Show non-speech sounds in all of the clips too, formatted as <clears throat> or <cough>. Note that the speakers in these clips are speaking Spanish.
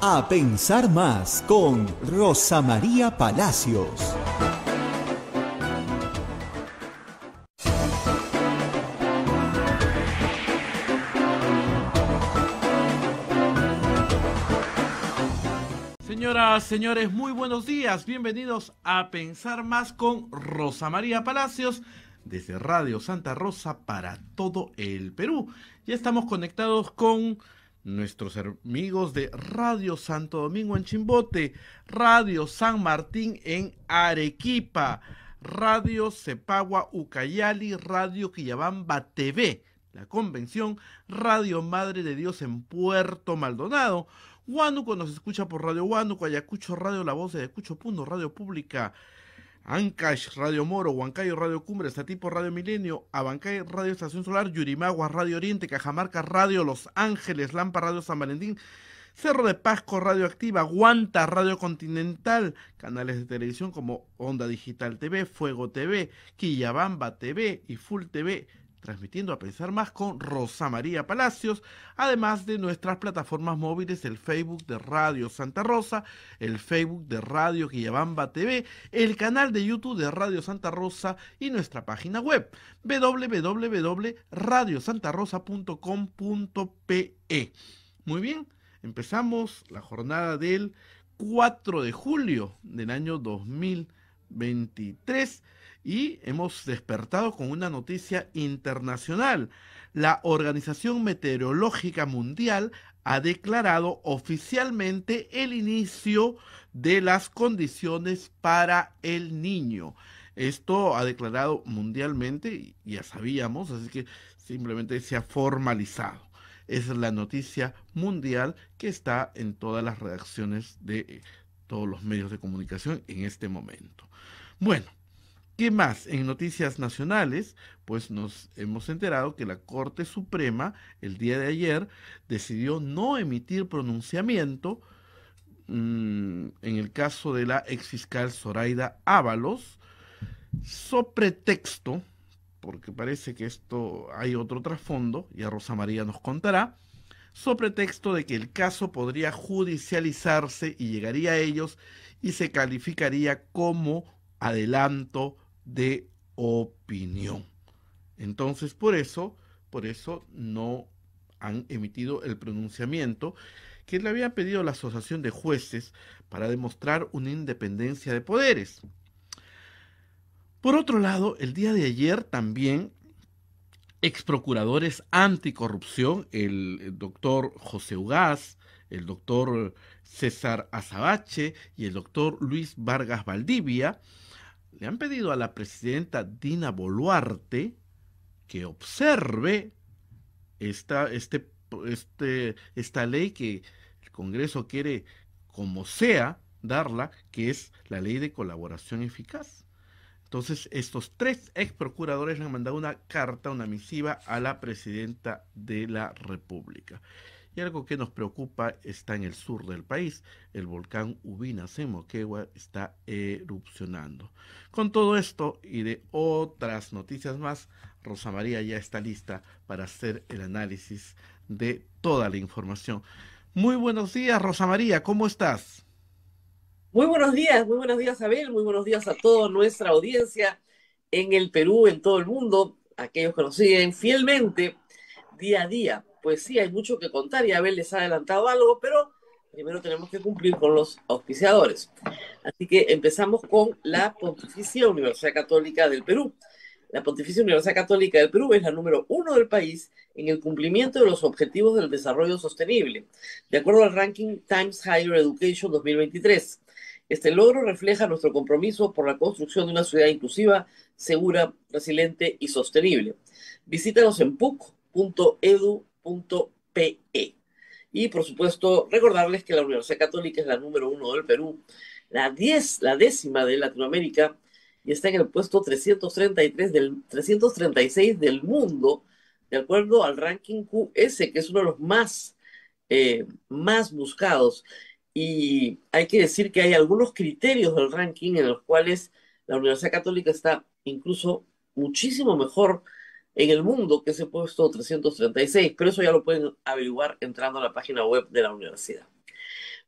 A pensar más con Rosa María Palacios. Señoras, señores, muy buenos días. Bienvenidos a Pensar Más con Rosa María Palacios desde Radio Santa Rosa para todo el Perú. Ya estamos conectados con nuestros amigos de Radio Santo Domingo en Chimbote, Radio San Martín en Arequipa, Radio Cepagua Ucayali, Radio Quillabamba TV, la convención, Radio Madre de Dios en Puerto Maldonado, Huánuco nos escucha por Radio Huánuco, Ayacucho Radio La Voz de Ayacucho Puno, Radio Pública, Ancash, Radio Moro, Huancayo, Radio Cumbre, Satipo, Radio Milenio, Abancay, Radio Estación Solar, Yurimagua, Radio Oriente, Cajamarca, Radio Los Ángeles, Lampa, Radio San Valentín, Cerro de Pasco, Radio Activa, Guanta, Radio Continental, canales de televisión como Onda Digital TV, Fuego TV, Quillabamba TV y Full TV, transmitiendo a pensar más con Rosa María Palacios, además de nuestras plataformas móviles, el Facebook de Radio Santa Rosa, el Facebook de Radio Quillabamba TV, el canal de YouTube de Radio Santa Rosa y nuestra página web www.radiosantarosa.com.pe. Muy bien, empezamos la jornada del 4 de julio del año 2023 y hemos despertado con una noticia internacional. La Organización Meteorológica Mundial ha declarado oficialmente el inicio de las condiciones para el niño. Esto ha declarado mundialmente, ya sabíamos, así que simplemente se ha formalizado. Esa es la noticia mundial que está en todas las redacciones de todos los medios de comunicación en este momento. Bueno, ¿Qué más? En noticias nacionales, pues nos hemos enterado que la Corte Suprema el día de ayer decidió no emitir pronunciamiento mm, en el caso de la exfiscal Zoraida Ábalos, so pretexto, porque parece que esto hay otro trasfondo, y a Rosa María nos contará, so pretexto de que el caso podría judicializarse y llegaría a ellos y se calificaría como adelanto de opinión. Entonces, por eso, por eso no han emitido el pronunciamiento que le había pedido la Asociación de Jueces para demostrar una independencia de poderes. Por otro lado, el día de ayer también ex procuradores anticorrupción, el doctor José Ugaz, el doctor César Azabache y el doctor Luis Vargas Valdivia, le han pedido a la presidenta Dina Boluarte que observe esta, este, este, esta ley que el Congreso quiere, como sea, darla, que es la ley de colaboración eficaz. Entonces, estos tres ex procuradores le han mandado una carta, una misiva a la presidenta de la República. Y algo que nos preocupa está en el sur del país. El volcán Ubinas en Moquegua está erupcionando. Con todo esto y de otras noticias más, Rosa María ya está lista para hacer el análisis de toda la información. Muy buenos días, Rosa María, ¿cómo estás? Muy buenos días, muy buenos días, Abel, muy buenos días a toda nuestra audiencia en el Perú, en todo el mundo, aquellos que nos siguen fielmente día a día pues sí, hay mucho que contar y Abel les ha adelantado algo, pero primero tenemos que cumplir con los auspiciadores. Así que empezamos con la Pontificia Universidad Católica del Perú. La Pontificia Universidad Católica del Perú es la número uno del país en el cumplimiento de los objetivos del desarrollo sostenible, de acuerdo al ranking Times Higher Education 2023. Este logro refleja nuestro compromiso por la construcción de una ciudad inclusiva, segura, resiliente y sostenible. Visítanos en puc.edu .pe. Y por supuesto, recordarles que la Universidad Católica es la número uno del Perú, la, diez, la décima de Latinoamérica y está en el puesto 333 del, 336 del mundo, de acuerdo al ranking QS, que es uno de los más, eh, más buscados. Y hay que decir que hay algunos criterios del ranking en los cuales la Universidad Católica está incluso muchísimo mejor en el mundo, que es el puesto 336, pero eso ya lo pueden averiguar entrando a la página web de la universidad.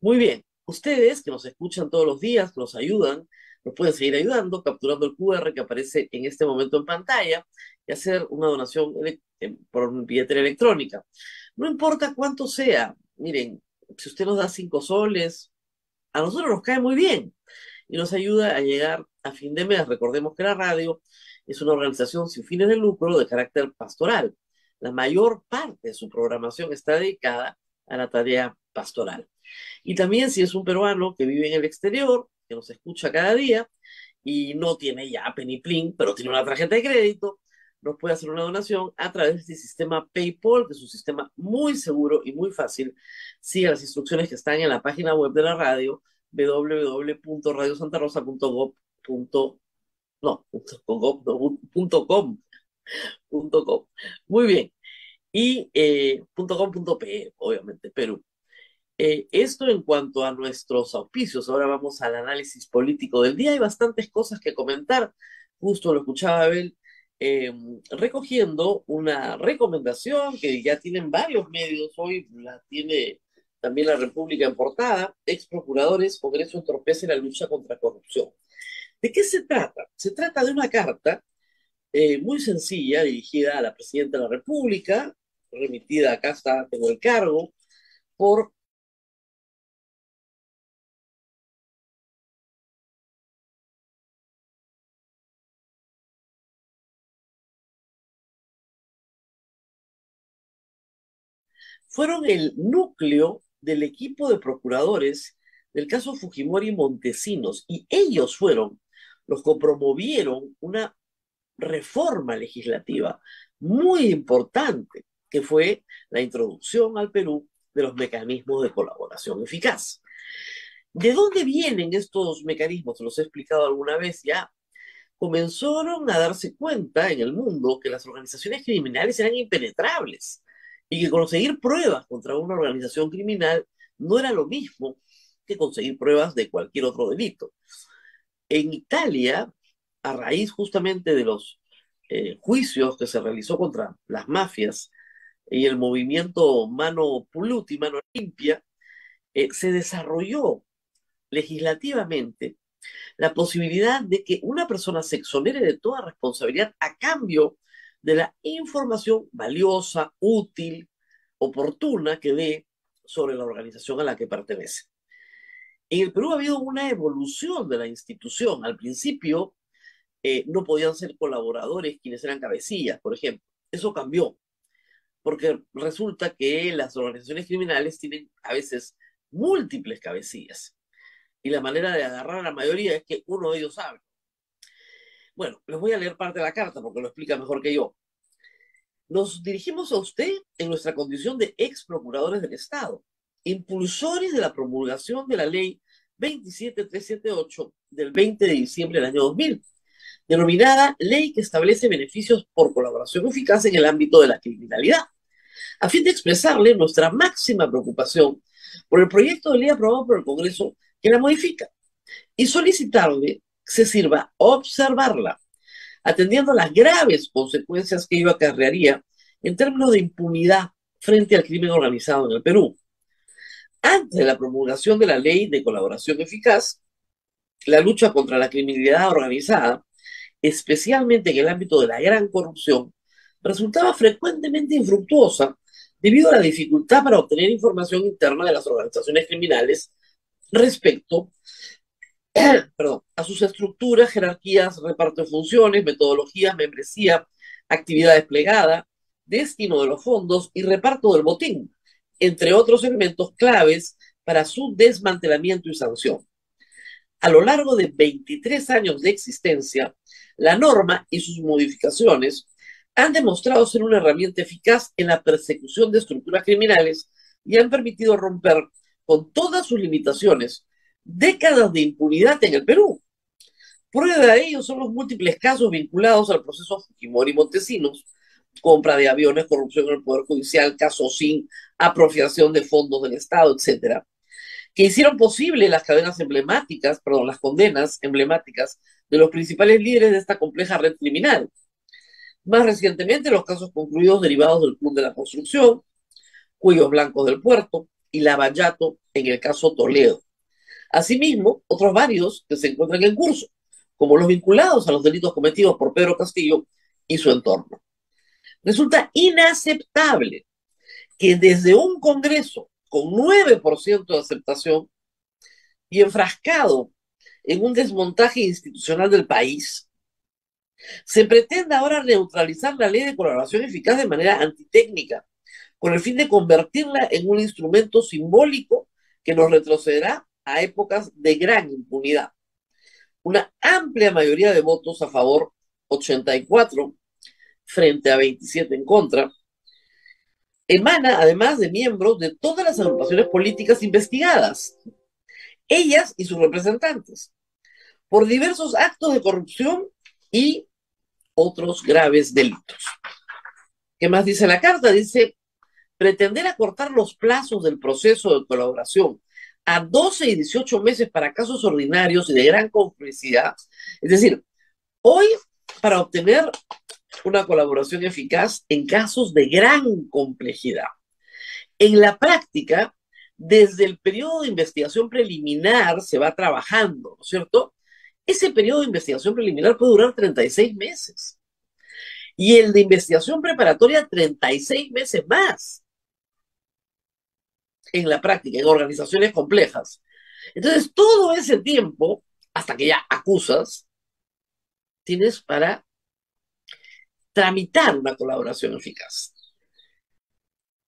Muy bien, ustedes que nos escuchan todos los días, nos ayudan, nos pueden seguir ayudando capturando el QR que aparece en este momento en pantalla y hacer una donación por billetera electrónica. No importa cuánto sea, miren, si usted nos da cinco soles, a nosotros nos cae muy bien y nos ayuda a llegar a fin de mes. Recordemos que la radio es una organización sin fines de lucro de carácter pastoral. La mayor parte de su programación está dedicada a la tarea pastoral. Y también si es un peruano que vive en el exterior, que nos escucha cada día y no tiene ya peniplín, pero tiene una tarjeta de crédito, nos puede hacer una donación a través de este sistema PayPal, que es un sistema muy seguro y muy fácil. Sigue las instrucciones que están en la página web de la radio, www.radiosantarosa.gov. No, punto com, Muy bien. Y eh, .com.pe, obviamente, Perú. Eh, esto en cuanto a nuestros auspicios. Ahora vamos al análisis político del día. Hay bastantes cosas que comentar. Justo lo escuchaba Abel em, recogiendo una recomendación que ya tienen varios medios. Hoy la tiene también la República en portada. Ex procuradores, Congreso entorpece la lucha contra corrupción. ¿De qué se trata? Se trata de una carta eh, muy sencilla dirigida a la Presidenta de la República, remitida acá está, tengo el cargo, por fueron el núcleo del equipo de procuradores del caso Fujimori Montesinos y ellos fueron los que promovieron una reforma legislativa muy importante que fue la introducción al Perú de los mecanismos de colaboración eficaz. ¿De dónde vienen estos mecanismos? Los he explicado alguna vez ya. Comenzaron a darse cuenta en el mundo que las organizaciones criminales eran impenetrables y que conseguir pruebas contra una organización criminal no era lo mismo que conseguir pruebas de cualquier otro delito. En Italia, a raíz justamente de los eh, juicios que se realizó contra las mafias y el movimiento Mano Puluti, Mano Limpia, eh, se desarrolló legislativamente la posibilidad de que una persona se exonere de toda responsabilidad a cambio de la información valiosa, útil, oportuna que dé sobre la organización a la que pertenece. En el Perú ha habido una evolución de la institución. Al principio eh, no podían ser colaboradores quienes eran cabecillas, por ejemplo. Eso cambió, porque resulta que las organizaciones criminales tienen a veces múltiples cabecillas. Y la manera de agarrar a la mayoría es que uno de ellos sabe. Bueno, les voy a leer parte de la carta porque lo explica mejor que yo. Nos dirigimos a usted en nuestra condición de ex procuradores del Estado, impulsores de la promulgación de la ley 27378 del 20 de diciembre del año 2000, denominada Ley que establece beneficios por colaboración eficaz en el ámbito de la criminalidad, a fin de expresarle nuestra máxima preocupación por el proyecto de ley aprobado por el Congreso que la modifica y solicitarle que se sirva observarla atendiendo las graves consecuencias que ello acarrearía en términos de impunidad frente al crimen organizado en el Perú. Antes de la promulgación de la ley de colaboración eficaz, la lucha contra la criminalidad organizada, especialmente en el ámbito de la gran corrupción, resultaba frecuentemente infructuosa debido a la dificultad para obtener información interna de las organizaciones criminales respecto <clears throat> a sus estructuras, jerarquías, reparto de funciones, metodologías, membresía, actividad desplegada, destino de los fondos y reparto del botín, entre otros elementos claves para su desmantelamiento y sanción. A lo largo de 23 años de existencia, la norma y sus modificaciones han demostrado ser una herramienta eficaz en la persecución de estructuras criminales y han permitido romper con todas sus limitaciones décadas de impunidad en el Perú. Prueba de ello son los múltiples casos vinculados al proceso Fujimori Montesinos, compra de aviones, corrupción en el Poder Judicial, caso sin apropiación de fondos del Estado, etcétera, que hicieron posible las cadenas emblemáticas, perdón, las condenas emblemáticas de los principales líderes de esta compleja red criminal. Más recientemente, los casos concluidos derivados del Club de la Construcción, Cuellos Blancos del Puerto, y Lavallato en el caso Toledo. Asimismo, otros varios que se encuentran en curso, como los vinculados a los delitos cometidos por Pedro Castillo y su entorno. Resulta inaceptable que desde un Congreso con 9% de aceptación y enfrascado en un desmontaje institucional del país, se pretenda ahora neutralizar la ley de colaboración eficaz de manera antitécnica, con el fin de convertirla en un instrumento simbólico que nos retrocederá a épocas de gran impunidad. Una amplia mayoría de votos a favor, 84 frente a 27 en contra, emana además de miembros de todas las agrupaciones políticas investigadas, ellas y sus representantes, por diversos actos de corrupción y otros graves delitos. ¿Qué más dice la carta? Dice, pretender acortar los plazos del proceso de colaboración a 12 y 18 meses para casos ordinarios y de gran complejidad. Es decir, hoy para obtener una colaboración eficaz en casos de gran complejidad. En la práctica, desde el periodo de investigación preliminar se va trabajando, ¿no es cierto? Ese periodo de investigación preliminar puede durar 36 meses. Y el de investigación preparatoria, 36 meses más. En la práctica, en organizaciones complejas. Entonces, todo ese tiempo, hasta que ya acusas, tienes para tramitar una colaboración eficaz.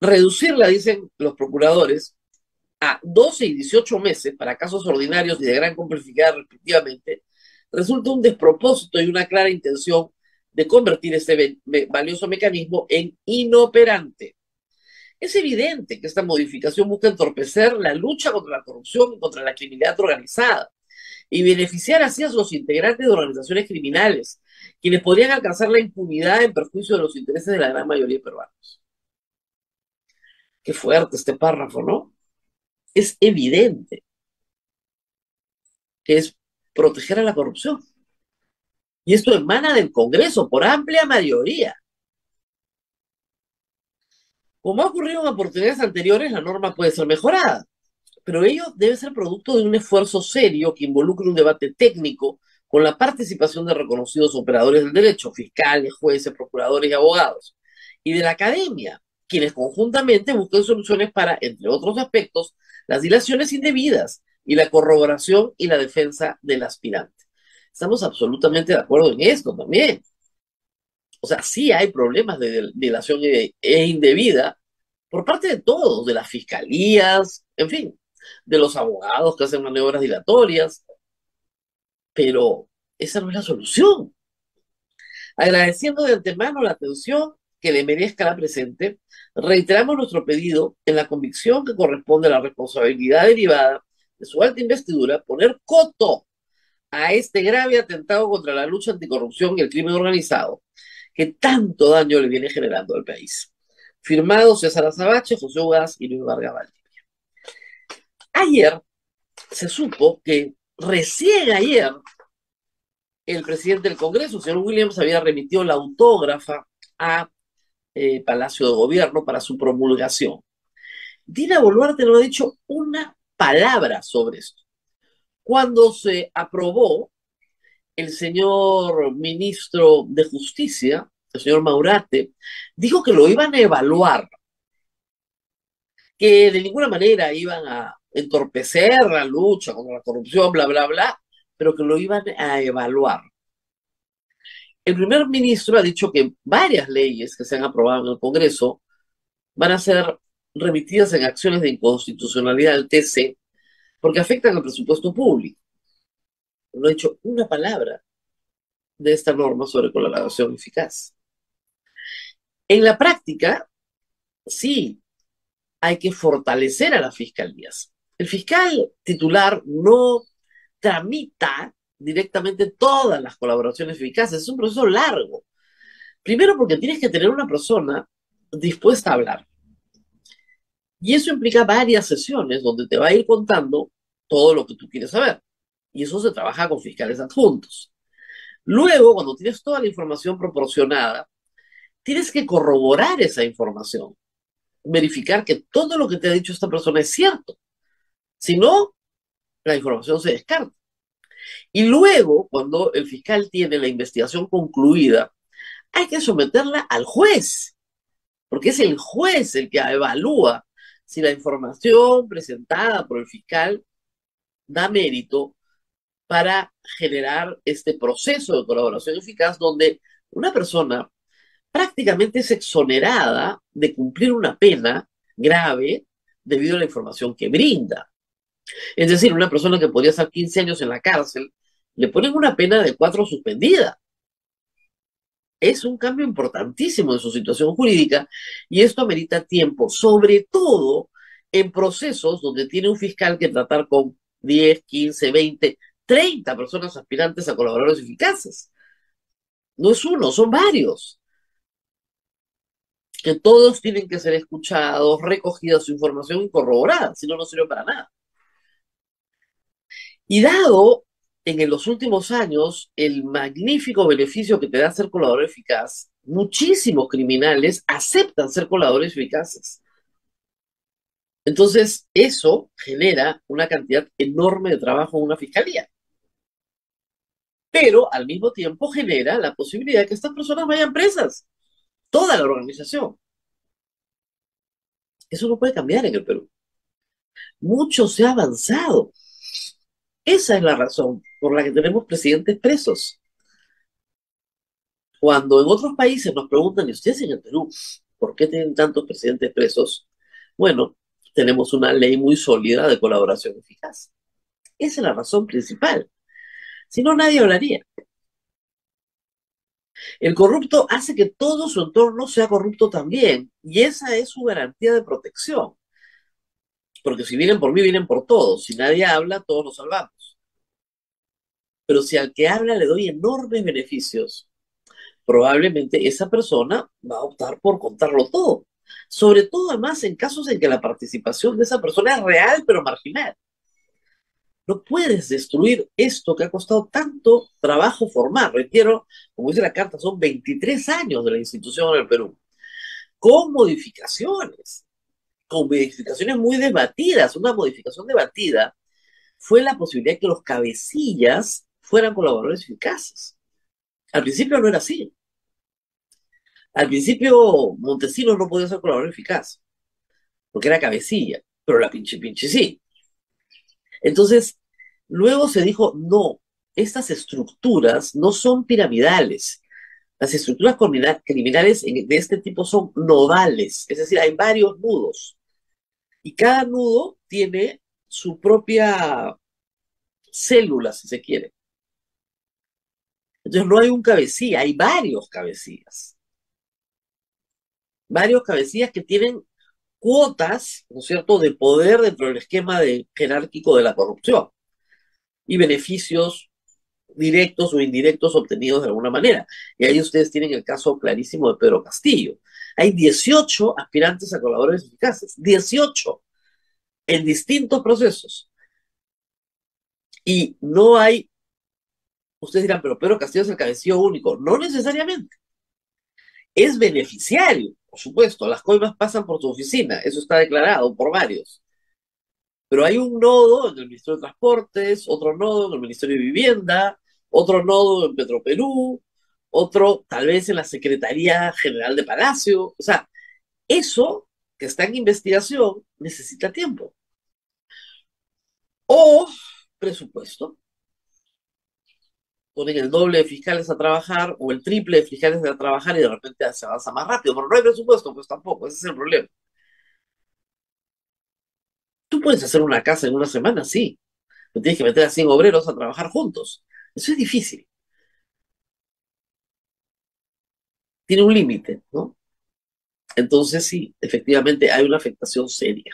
Reducirla, dicen los procuradores, a 12 y 18 meses para casos ordinarios y de gran complejidad respectivamente, resulta un despropósito y una clara intención de convertir este valioso mecanismo en inoperante. Es evidente que esta modificación busca entorpecer la lucha contra la corrupción y contra la criminalidad organizada y beneficiar así a los integrantes de organizaciones criminales, quienes podrían alcanzar la impunidad en perjuicio de los intereses de la gran mayoría de peruanos. Qué fuerte este párrafo, ¿no? Es evidente que es proteger a la corrupción. Y esto emana del Congreso por amplia mayoría. Como ha ocurrido en oportunidades anteriores, la norma puede ser mejorada, pero ello debe ser producto de un esfuerzo serio que involucre un debate técnico con la participación de reconocidos operadores del derecho, fiscales, jueces, procuradores y abogados, y de la academia, quienes conjuntamente buscan soluciones para, entre otros aspectos, las dilaciones indebidas y la corroboración y la defensa del aspirante. Estamos absolutamente de acuerdo en esto también. O sea, sí hay problemas de dilación e indebida por parte de todos, de las fiscalías, en fin, de los abogados que hacen maniobras dilatorias, pero esa no es la solución. Agradeciendo de antemano la atención que le merezca la presente, reiteramos nuestro pedido en la convicción que corresponde a la responsabilidad derivada de su alta investidura poner coto a este grave atentado contra la lucha anticorrupción y el crimen organizado que tanto daño le viene generando al país. Firmado César Azabache, José Ugas y Luis Vargas Valdivia. Ayer se supo que recién ayer el presidente del Congreso, señor Williams, había remitido la autógrafa a eh, Palacio de Gobierno para su promulgación. Dina Boluarte no ha dicho una palabra sobre esto. Cuando se aprobó, el señor ministro de Justicia, el señor Maurate, dijo que lo iban a evaluar, que de ninguna manera iban a entorpecer la lucha contra la corrupción, bla, bla, bla, pero que lo iban a evaluar. El primer ministro ha dicho que varias leyes que se han aprobado en el Congreso van a ser remitidas en acciones de inconstitucionalidad del TC porque afectan al presupuesto público. No ha dicho una palabra de esta norma sobre colaboración eficaz. En la práctica, sí, hay que fortalecer a las fiscalías. El fiscal titular no tramita directamente todas las colaboraciones eficaces. Es un proceso largo. Primero porque tienes que tener una persona dispuesta a hablar. Y eso implica varias sesiones donde te va a ir contando todo lo que tú quieres saber. Y eso se trabaja con fiscales adjuntos. Luego, cuando tienes toda la información proporcionada, tienes que corroborar esa información. verificar que todo lo que te ha dicho esta persona es cierto. Si no, la información se descarta. Y luego, cuando el fiscal tiene la investigación concluida, hay que someterla al juez, porque es el juez el que evalúa si la información presentada por el fiscal da mérito para generar este proceso de colaboración eficaz donde una persona prácticamente es exonerada de cumplir una pena grave debido a la información que brinda. Es decir, una persona que podría estar 15 años en la cárcel, le ponen una pena de cuatro suspendida. Es un cambio importantísimo en su situación jurídica y esto amerita tiempo, sobre todo en procesos donde tiene un fiscal que tratar con 10, 15, 20, 30 personas aspirantes a colaboradores eficaces. No es uno, son varios. Que todos tienen que ser escuchados, recogida su información y corroborada, si no, no sirve para nada. Y dado en los últimos años el magnífico beneficio que te da ser colaborador eficaz, muchísimos criminales aceptan ser colaboradores eficaces. Entonces, eso genera una cantidad enorme de trabajo en una fiscalía. Pero al mismo tiempo genera la posibilidad de que estas personas vayan presas. Toda la organización. Eso no puede cambiar en el Perú. Mucho se ha avanzado. Esa es la razón por la que tenemos presidentes presos. Cuando en otros países nos preguntan, ¿y ustedes en el Perú por qué tienen tantos presidentes presos? Bueno, tenemos una ley muy sólida de colaboración eficaz. Esa es la razón principal. Si no, nadie hablaría. El corrupto hace que todo su entorno sea corrupto también, y esa es su garantía de protección. Porque si vienen por mí, vienen por todos. Si nadie habla, todos nos salvamos. Pero si al que habla le doy enormes beneficios, probablemente esa persona va a optar por contarlo todo. Sobre todo, además, en casos en que la participación de esa persona es real, pero marginal. No puedes destruir esto que ha costado tanto trabajo formar. Requiero, como dice la carta, son 23 años de la institución en el Perú, con modificaciones, con modificaciones muy debatidas. Una modificación debatida fue la posibilidad de que los cabecillas fueran colaboradores eficaces. Al principio no era así. Al principio Montesinos no podía ser colaborador eficaz, porque era cabecilla, pero la pinche pinche sí. Entonces, luego se dijo, no, estas estructuras no son piramidales. Las estructuras criminales de este tipo son nodales, es decir, hay varios nudos. Y cada nudo tiene su propia célula, si se quiere. Entonces no hay un cabecilla, hay varios cabecillas. Varios cabecillas que tienen cuotas, ¿no es cierto?, de poder dentro del esquema de, jerárquico de la corrupción y beneficios directos o indirectos obtenidos de alguna manera. Y ahí ustedes tienen el caso clarísimo de Pedro Castillo. Hay 18 aspirantes a colaboradores eficaces, 18 en distintos procesos. Y no hay, ustedes dirán, pero Pedro Castillo es el cabecillo único. No necesariamente. Es beneficiario por supuesto, las coimas pasan por su oficina, eso está declarado por varios. Pero hay un nodo en el Ministerio de Transportes, otro nodo en el Ministerio de Vivienda, otro nodo en Petroperú, otro tal vez en la Secretaría General de Palacio. O sea, eso que está en investigación necesita tiempo. O presupuesto ponen el doble de fiscales a trabajar o el triple de fiscales a trabajar y de repente se avanza más rápido. Pero no hay presupuesto, pues tampoco, ese es el problema. Tú puedes hacer una casa en una semana, sí, pero tienes que meter a 100 obreros a trabajar juntos. Eso es difícil. Tiene un límite, ¿no? Entonces sí, efectivamente hay una afectación seria.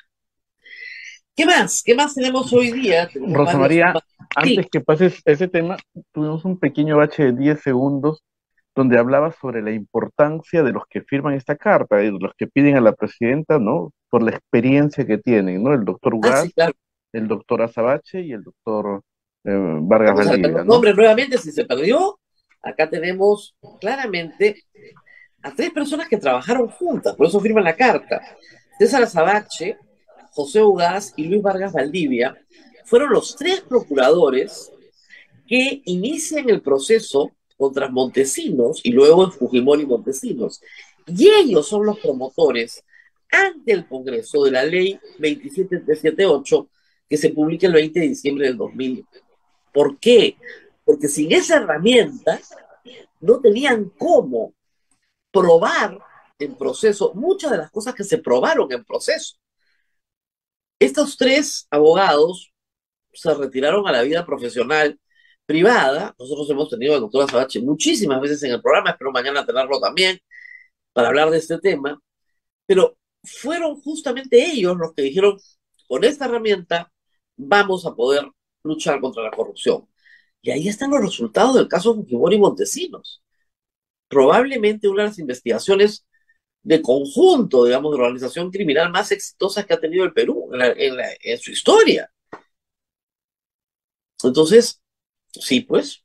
¿Qué más? ¿Qué más tenemos hoy día? Rosa María, antes que pases ese tema, tuvimos un pequeño bache de 10 segundos donde hablaba sobre la importancia de los que firman esta carta y de los que piden a la presidenta, ¿no? Por la experiencia que tienen, ¿no? El doctor Ugas, el doctor Azabache y el doctor eh, Vargas Valdivia. ¿no? Nuevamente, si se perdió, acá tenemos claramente a tres personas que trabajaron juntas, por eso firman la carta. César Azabache, José Ugaz y Luis Vargas Valdivia fueron los tres procuradores que inician el proceso contra Montesinos y luego en Fujimori Montesinos. Y ellos son los promotores ante el Congreso de la ley 27378 que se publica el 20 de diciembre del 2000. ¿Por qué? Porque sin esa herramienta no tenían cómo probar en proceso muchas de las cosas que se probaron en proceso. Estos tres abogados se retiraron a la vida profesional privada. Nosotros hemos tenido al doctor Azabache muchísimas veces en el programa, espero mañana tenerlo también para hablar de este tema, pero fueron justamente ellos los que dijeron, con esta herramienta vamos a poder luchar contra la corrupción. Y ahí están los resultados del caso Fujimori Montesinos. Probablemente una de las investigaciones de conjunto, digamos, de la organización criminal más exitosas que ha tenido el Perú en, su historia. Entonces, sí, pues,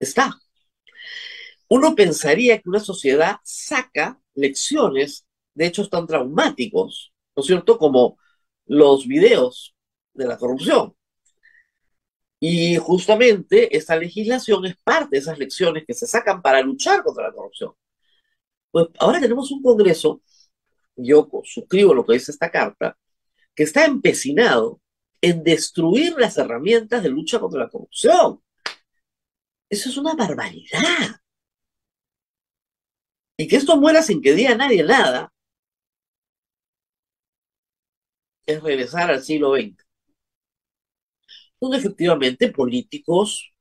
está. Uno pensaría que una sociedad saca lecciones de hechos tan traumáticos, ¿no es cierto?, como los videos de la corrupción. Y justamente esta legislación es parte de esas lecciones que se sacan para luchar contra la corrupción. Pues ahora tenemos un Congreso, yo suscribo lo que dice esta carta, que está empecinado en destruir las herramientas de lucha contra la corrupción. Eso es una barbaridad. Y que esto muera sin que diga nadie nada, es regresar al siglo XX, donde efectivamente políticos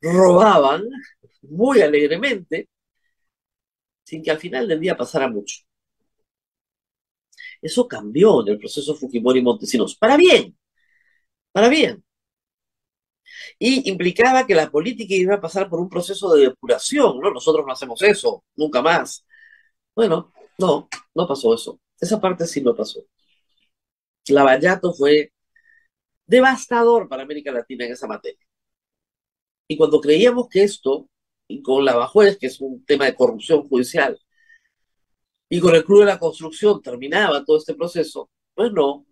robaban muy alegremente sin que al final del día pasara mucho. Eso cambió en el proceso Fujimori-Montesinos, para bien, para bien. Y implicaba que la política iba a pasar por un proceso de depuración, ¿no? Nosotros no hacemos eso, nunca más. Bueno, no, no pasó eso. Esa parte sí no pasó. Lavallato fue devastador para América Latina en esa materia. Y cuando creíamos que esto, y con Lavajuez, que es un tema de corrupción judicial, y con el Club de la Construcción terminaba todo este proceso, pues no,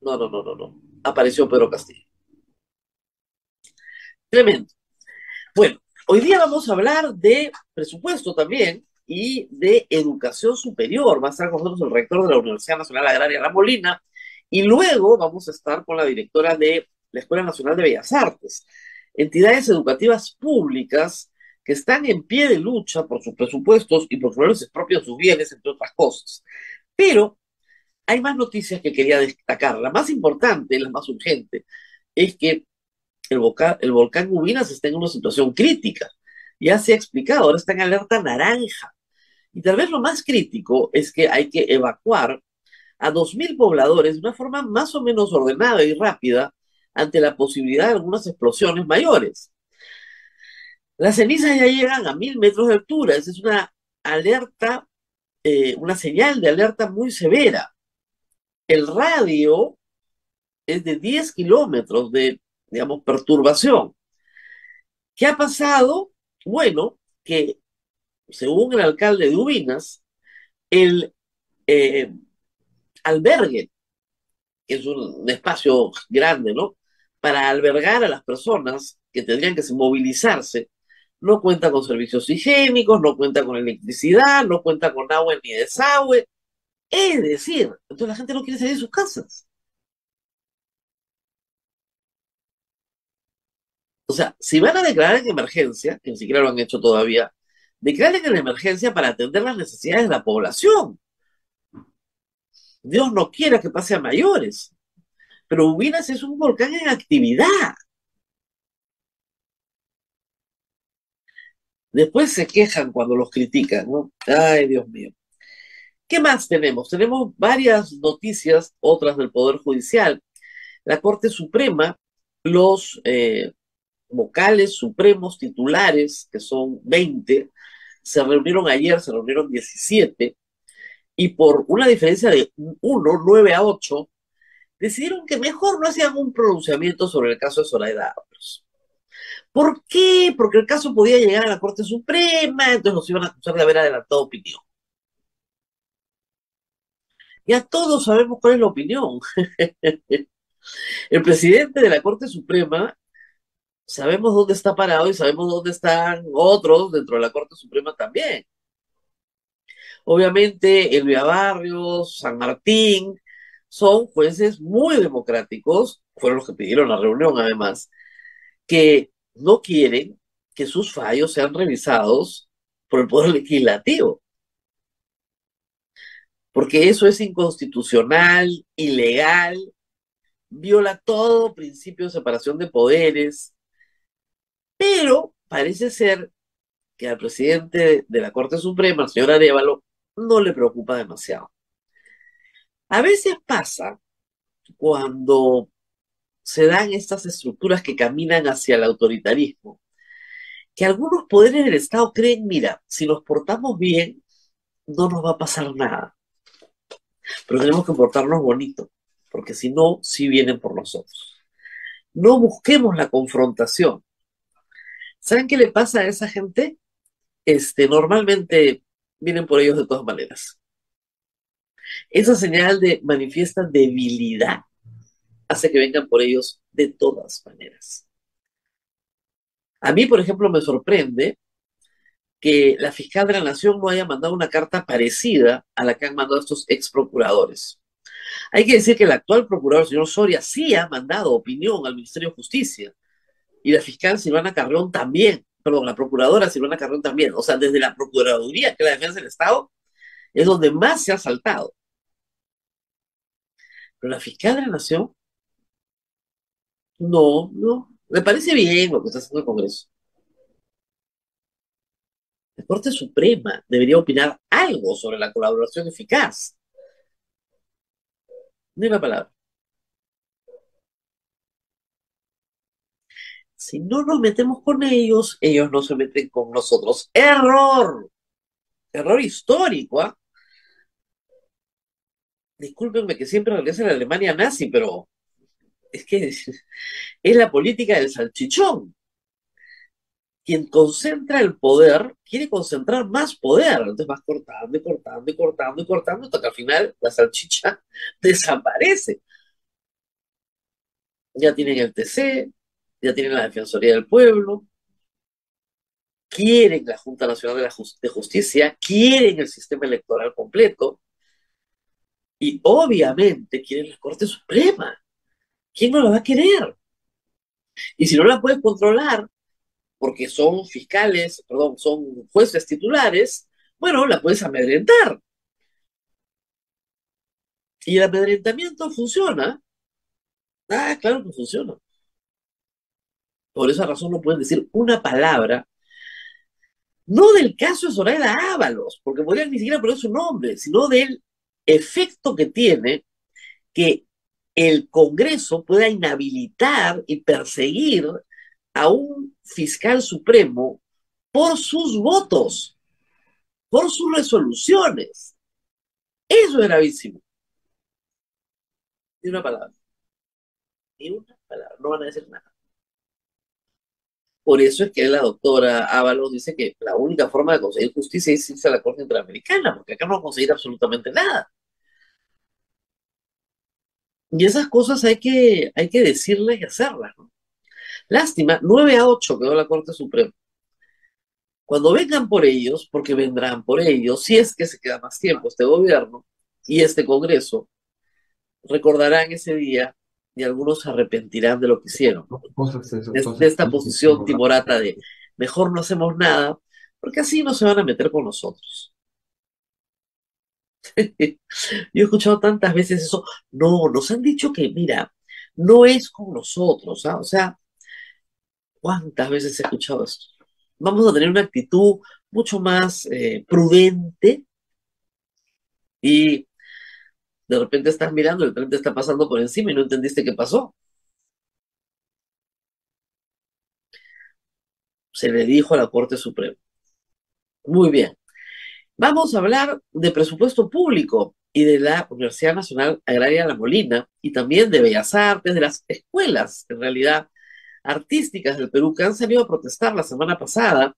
no, no, no, no, no. Apareció Pedro Castillo. Tremendo. Bueno, hoy día vamos a hablar de presupuesto también y de educación superior. Va a estar con nosotros el rector de la Universidad Nacional Agraria La Molina, y luego vamos a estar con la directora de la Escuela Nacional de Bellas Artes, entidades educativas públicas que están en pie de lucha por sus presupuestos y por sus propios sus bienes, entre otras cosas. Pero hay más noticias que quería destacar. La más importante, la más urgente, es que el, el volcán Gubinas está en una situación crítica. Ya se ha explicado, ahora está en alerta naranja. Y tal vez lo más crítico es que hay que evacuar a 2.000 pobladores de una forma más o menos ordenada y rápida ante la posibilidad de algunas explosiones mayores. Las cenizas ya llegan a mil metros de altura, esa es una alerta, eh, una señal de alerta muy severa. El radio es de 10 kilómetros de, digamos, perturbación. ¿Qué ha pasado? Bueno, que según el alcalde de Ubinas, el eh, albergue, que es un, espacio grande, ¿no? Para albergar a las personas que tendrían que movilizarse, no cuenta con servicios higiénicos, no cuenta con electricidad, no cuenta con agua ni desagüe. Es decir, entonces la gente no quiere salir de sus casas. O sea, si van a declarar en emergencia, que ni siquiera lo han hecho todavía, declaren en emergencia para atender las necesidades de la población. Dios no quiera que pase a mayores. Pero Ubinas es un volcán en actividad. Después se quejan cuando los critican, ¿no? Ay, Dios mío. ¿Qué más tenemos? Tenemos varias noticias, otras del Poder Judicial. La Corte Suprema, los eh, vocales supremos titulares, que son 20, se reunieron ayer, se reunieron 17, y por una diferencia de 1, 9 a 8, decidieron que mejor no hacían un pronunciamiento sobre el caso de Zoraida Ábalos. ¿Por qué? Porque el caso podía llegar a la Corte Suprema, entonces nos iban a acusar de haber adelantado opinión. Ya todos sabemos cuál es la opinión. <laughs> El presidente de la Corte Suprema, sabemos dónde está parado y sabemos dónde están otros dentro de la Corte Suprema también. Obviamente, Elvia Barrios, San Martín, son jueces muy democráticos, fueron los que pidieron la reunión además, que no quieren que sus fallos sean revisados por el Poder Legislativo. Porque eso es inconstitucional, ilegal, viola todo principio de separación de poderes, pero parece ser que al presidente de la Corte Suprema, el señor Arevalo, no le preocupa demasiado. A veces pasa cuando se dan estas estructuras que caminan hacia el autoritarismo, que algunos poderes del Estado creen, mira, si nos portamos bien, no nos va a pasar nada. Pero tenemos que portarnos bonito, porque si no, sí vienen por nosotros. No busquemos la confrontación. ¿Saben qué le pasa a esa gente? Este, normalmente vienen por ellos de todas maneras. Esa señal de manifiesta debilidad hace que vengan por ellos de todas maneras. A mí, por ejemplo, me sorprende que la fiscal de la Nación no haya mandado una carta parecida a la que han mandado estos ex procuradores. Hay que decir que el actual procurador, el señor Soria, sí ha mandado opinión al Ministerio de Justicia y la fiscal Silvana Carrión también, perdón, la procuradora Silvana Carrión también. O sea, desde la Procuraduría, que es la defensa del Estado, es donde más se ha saltado. Pero la fiscal de la Nación, no, no, me parece bien lo que está haciendo el Congreso. La Corte Suprema debería opinar algo sobre la colaboración eficaz. Ni la palabra. Si no nos metemos con ellos, ellos no se meten con nosotros. Error. Error histórico. ¿ah? Discúlpenme que siempre regrese a la Alemania nazi, pero es que <laughs> es la política del salchichón. Quien concentra el poder quiere concentrar más poder, entonces vas cortando y cortando y cortando y cortando hasta que al final la salchicha <laughs> desaparece. Ya tienen el TC, ya tienen la Defensoría del Pueblo, quieren la Junta Nacional de, Justicia, quieren el sistema electoral completo y obviamente quieren la Corte Suprema. ¿Quién no la va a querer? Y si no la puedes controlar, porque son fiscales, perdón, son jueces titulares, bueno, la puedes amedrentar. Y el amedrentamiento funciona. Ah, claro que funciona. Por esa razón no pueden decir una palabra, no del caso de Zoraida Ábalos, porque podrían ni siquiera poner su nombre, sino del efecto que tiene que el Congreso pueda inhabilitar y perseguir a un fiscal supremo por sus votos, por sus resoluciones. Eso es gravísimo. Ni una palabra. Ni una palabra. No van a decir nada. Por eso es que la doctora Ábalos dice que la única forma de conseguir justicia es irse a la Corte Interamericana, porque acá no va a conseguir absolutamente nada. Y esas cosas hay que, hay que decirles y hacerlas, ¿no? Lástima, 9 a 8 quedó la Corte Suprema. Cuando vengan por ellos, porque vendrán por ellos, si es que se queda más tiempo este gobierno y este Congreso, recordarán ese día y algunos se arrepentirán de lo que hicieron. De, esta posición timorata de mejor no hacemos nada, porque así no se van a meter con nosotros. <laughs> Yo he escuchado tantas veces eso. No, nos han dicho que, mira, no es con nosotros. ¿ah? O sea, ¿cuántas veces he escuchado esto? Vamos a tener una actitud mucho más eh, prudente y de repente estás mirando, el tren te está pasando por encima y no entendiste qué pasó. Se le dijo a la Corte Suprema. Muy bien. Vamos a hablar de presupuesto público y de la Universidad Nacional Agraria La Molina y también de Bellas Artes, de las escuelas, en realidad, artísticas del Perú que han salido a protestar la semana pasada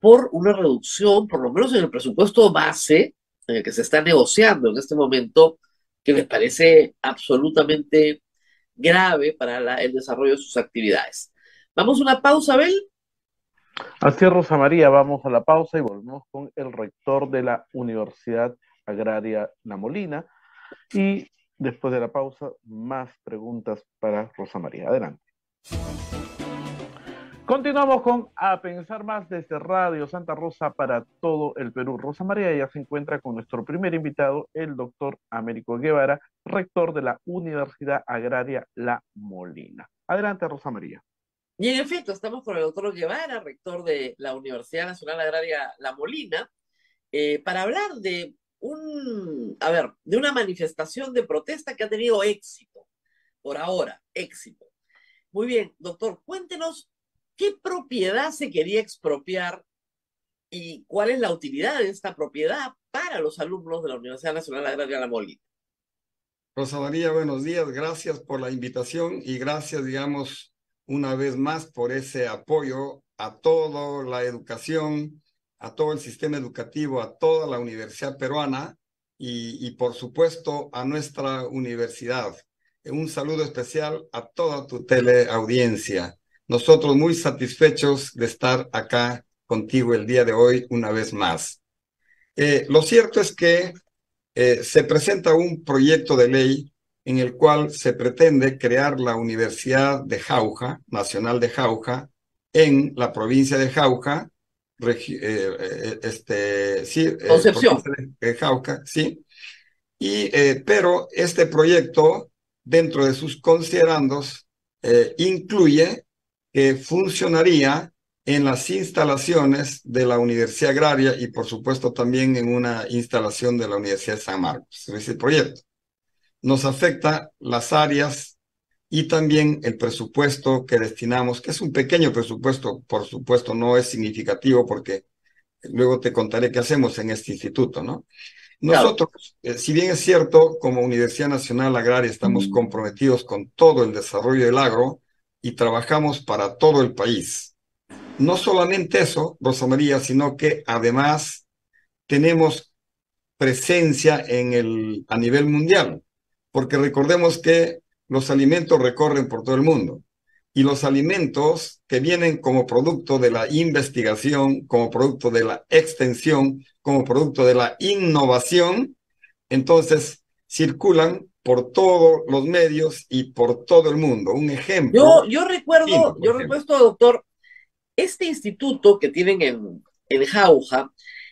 por una reducción, por lo menos en el presupuesto base, en el que se está negociando en este momento que les parece absolutamente grave para el desarrollo de sus actividades. Vamos a una pausa, Abel. Así es, Rosa María, vamos a la pausa y volvemos con el rector de la Universidad Agraria La Molina. Y después de la pausa, más preguntas para Rosa María. Adelante. Continuamos con A Pensar Más desde Radio Santa Rosa para todo el Perú. Rosa María ya se encuentra con nuestro primer invitado, el doctor Américo Guevara, rector de la Universidad Agraria La Molina. Adelante, Rosa María. Y en efecto, estamos con el doctor Guevara, rector de la Universidad Nacional Agraria La Molina, eh, para hablar de un, a ver, de una manifestación de protesta que ha tenido éxito, por ahora, éxito. Muy bien, doctor, cuéntenos ¿Qué propiedad se quería expropiar y cuál es la utilidad de esta propiedad para los alumnos de la Universidad Nacional Agraria La Molina? Rosa María, buenos días. Gracias por la invitación y gracias, digamos, una vez más por ese apoyo a toda la educación, a todo el sistema educativo, a toda la universidad peruana y, y por supuesto a nuestra universidad. Un saludo especial a toda tu teleaudiencia nosotros muy satisfechos de estar acá contigo el día de hoy una vez más. Eh, lo cierto es que eh, se presenta un proyecto de ley en el cual se pretende crear la Universidad de Jauja, Nacional de Jauja, en la provincia de Jauja, eh, este, sí, Concepción. De Jauja, sí. Y, pero este proyecto, dentro de sus considerandos, incluye que funcionaría en las instalaciones de la Universidad Agraria y por supuesto también en una instalación de la Universidad de San Marcos. Es el proyecto. Nos afecta las áreas y también el presupuesto que destinamos, que es un pequeño presupuesto, por supuesto no es significativo porque luego te contaré qué hacemos en este instituto, ¿no? Nosotros, eh, si bien es cierto, como Universidad Nacional Agraria estamos comprometidos con todo el desarrollo del agro, y trabajamos para todo el país. No solamente eso, Rosa María, sino que además tenemos presencia en el, a nivel mundial, porque recordemos que los alimentos recorren por todo el mundo y los alimentos que vienen como producto de la investigación, como producto de la extensión, como producto de la innovación, entonces circulan por todos los medios y por todo el mundo. Un ejemplo. Yo, yo recuerdo, yo recuerdo, doctor, este instituto que tienen en, en Jauja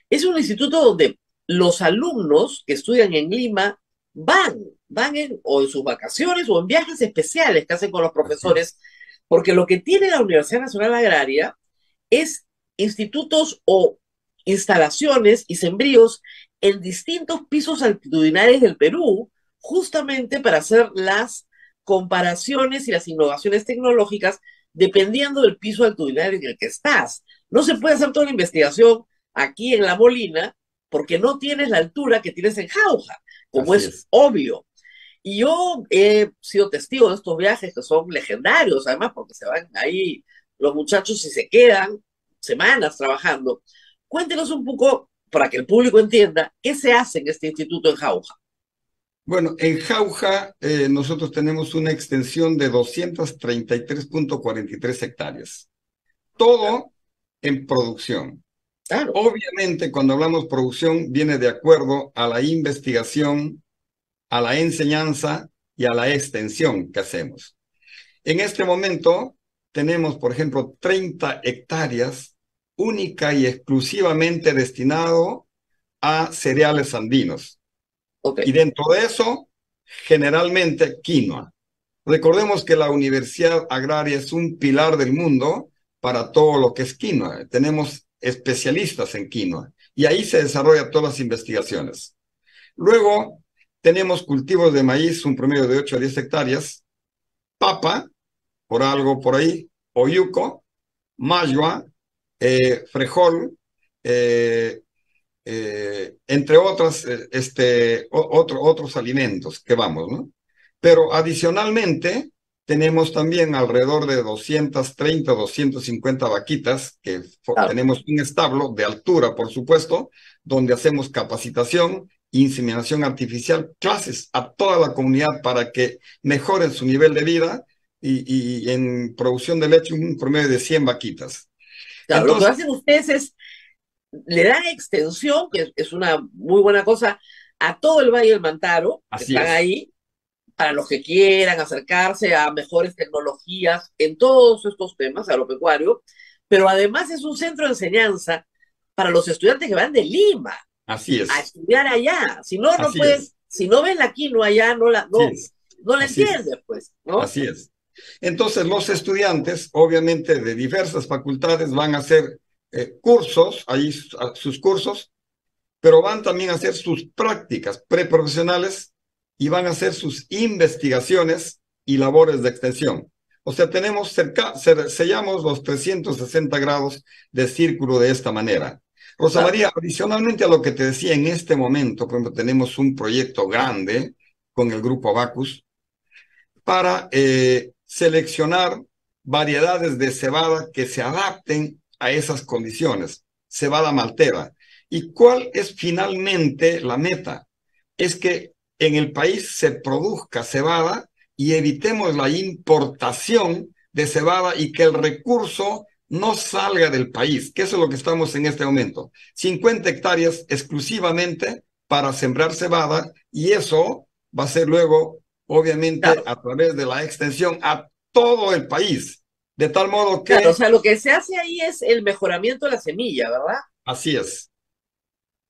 es un instituto donde los alumnos que estudian en Lima van, van en, o en sus vacaciones o en viajes especiales que hacen con los profesores, porque lo que tiene la Universidad Nacional Agraria es institutos o instalaciones y sembríos en distintos pisos altitudinales del Perú, justamente para hacer las comparaciones y las innovaciones tecnológicas dependiendo del piso altitudinal en el que estás. No se puede hacer toda la investigación aquí en La Molina porque no tienes la altura que tienes en Jauja, como es, obvio. Y yo he sido testigo de estos viajes que son legendarios, además, porque se van ahí los muchachos y se quedan semanas trabajando. Cuéntenos un poco, para que el público entienda, qué se hace en este instituto en Jauja. Bueno, en Jauja eh, nosotros tenemos una extensión de 233.43 hectáreas. Todo en producción. Obviamente, cuando hablamos producción, viene de acuerdo a la investigación, a la enseñanza y a la extensión que hacemos. En este momento tenemos, por ejemplo, 30 hectáreas única y exclusivamente destinado a cereales andinos y dentro de eso, generalmente quinoa. Recordemos que la Universidad Agraria es un pilar del mundo para todo lo que es quinoa. Tenemos especialistas en quinoa y ahí se desarrollan todas las investigaciones. Luego tenemos cultivos de maíz, un promedio de 8 a 10 hectáreas, papa, por algo por ahí, oyuco, mayua, eh, frejol, eh, eh, entre otras, eh, este, otro, otros alimentos que vamos, ¿no? Pero adicionalmente, tenemos también alrededor de 230, 250 vaquitas, que tenemos un establo de altura, por supuesto, donde hacemos capacitación inseminación artificial, clases a toda la comunidad para que mejoren su nivel de vida y, en producción de leche un promedio de 100 vaquitas. Claro, lo que hacen ustedes es, le dan extensión, que es una muy buena cosa, a todo el Valle del Mantaro, que están ahí, para los que quieran acercarse a mejores tecnologías en todos estos temas agropecuarios, pero además es un centro de enseñanza para los estudiantes que van de Lima. Así es. A estudiar allá. Si no, no puedes, si no ves la quinoa allá, no la, no, no la entiendes, pues, ¿no? Así es. Entonces, los estudiantes, obviamente, de diversas facultades van a hacer eh, cursos, ahí sus cursos, pero van también a hacer sus prácticas preprofesionales y van a hacer sus investigaciones y labores de extensión. O sea, tenemos cerca, sellamos los 360 grados de círculo de esta manera. Rosa María, adicionalmente a lo que te decía en este momento, por ejemplo, tenemos un proyecto grande con el grupo Abacus para eh, seleccionar variedades de cebada que se adapten a esas condiciones, cebada maltera. ¿Y cuál es finalmente la meta? Es que en el país se produzca cebada y evitemos la importación de cebada y que el recurso no salga del país, que eso es lo que estamos en este momento. 50 hectáreas exclusivamente para sembrar cebada y eso va a ser luego, obviamente, a través de la extensión a todo el país. De tal modo que... o sea, lo que se hace ahí es el mejoramiento de la semilla, ¿verdad? Así es.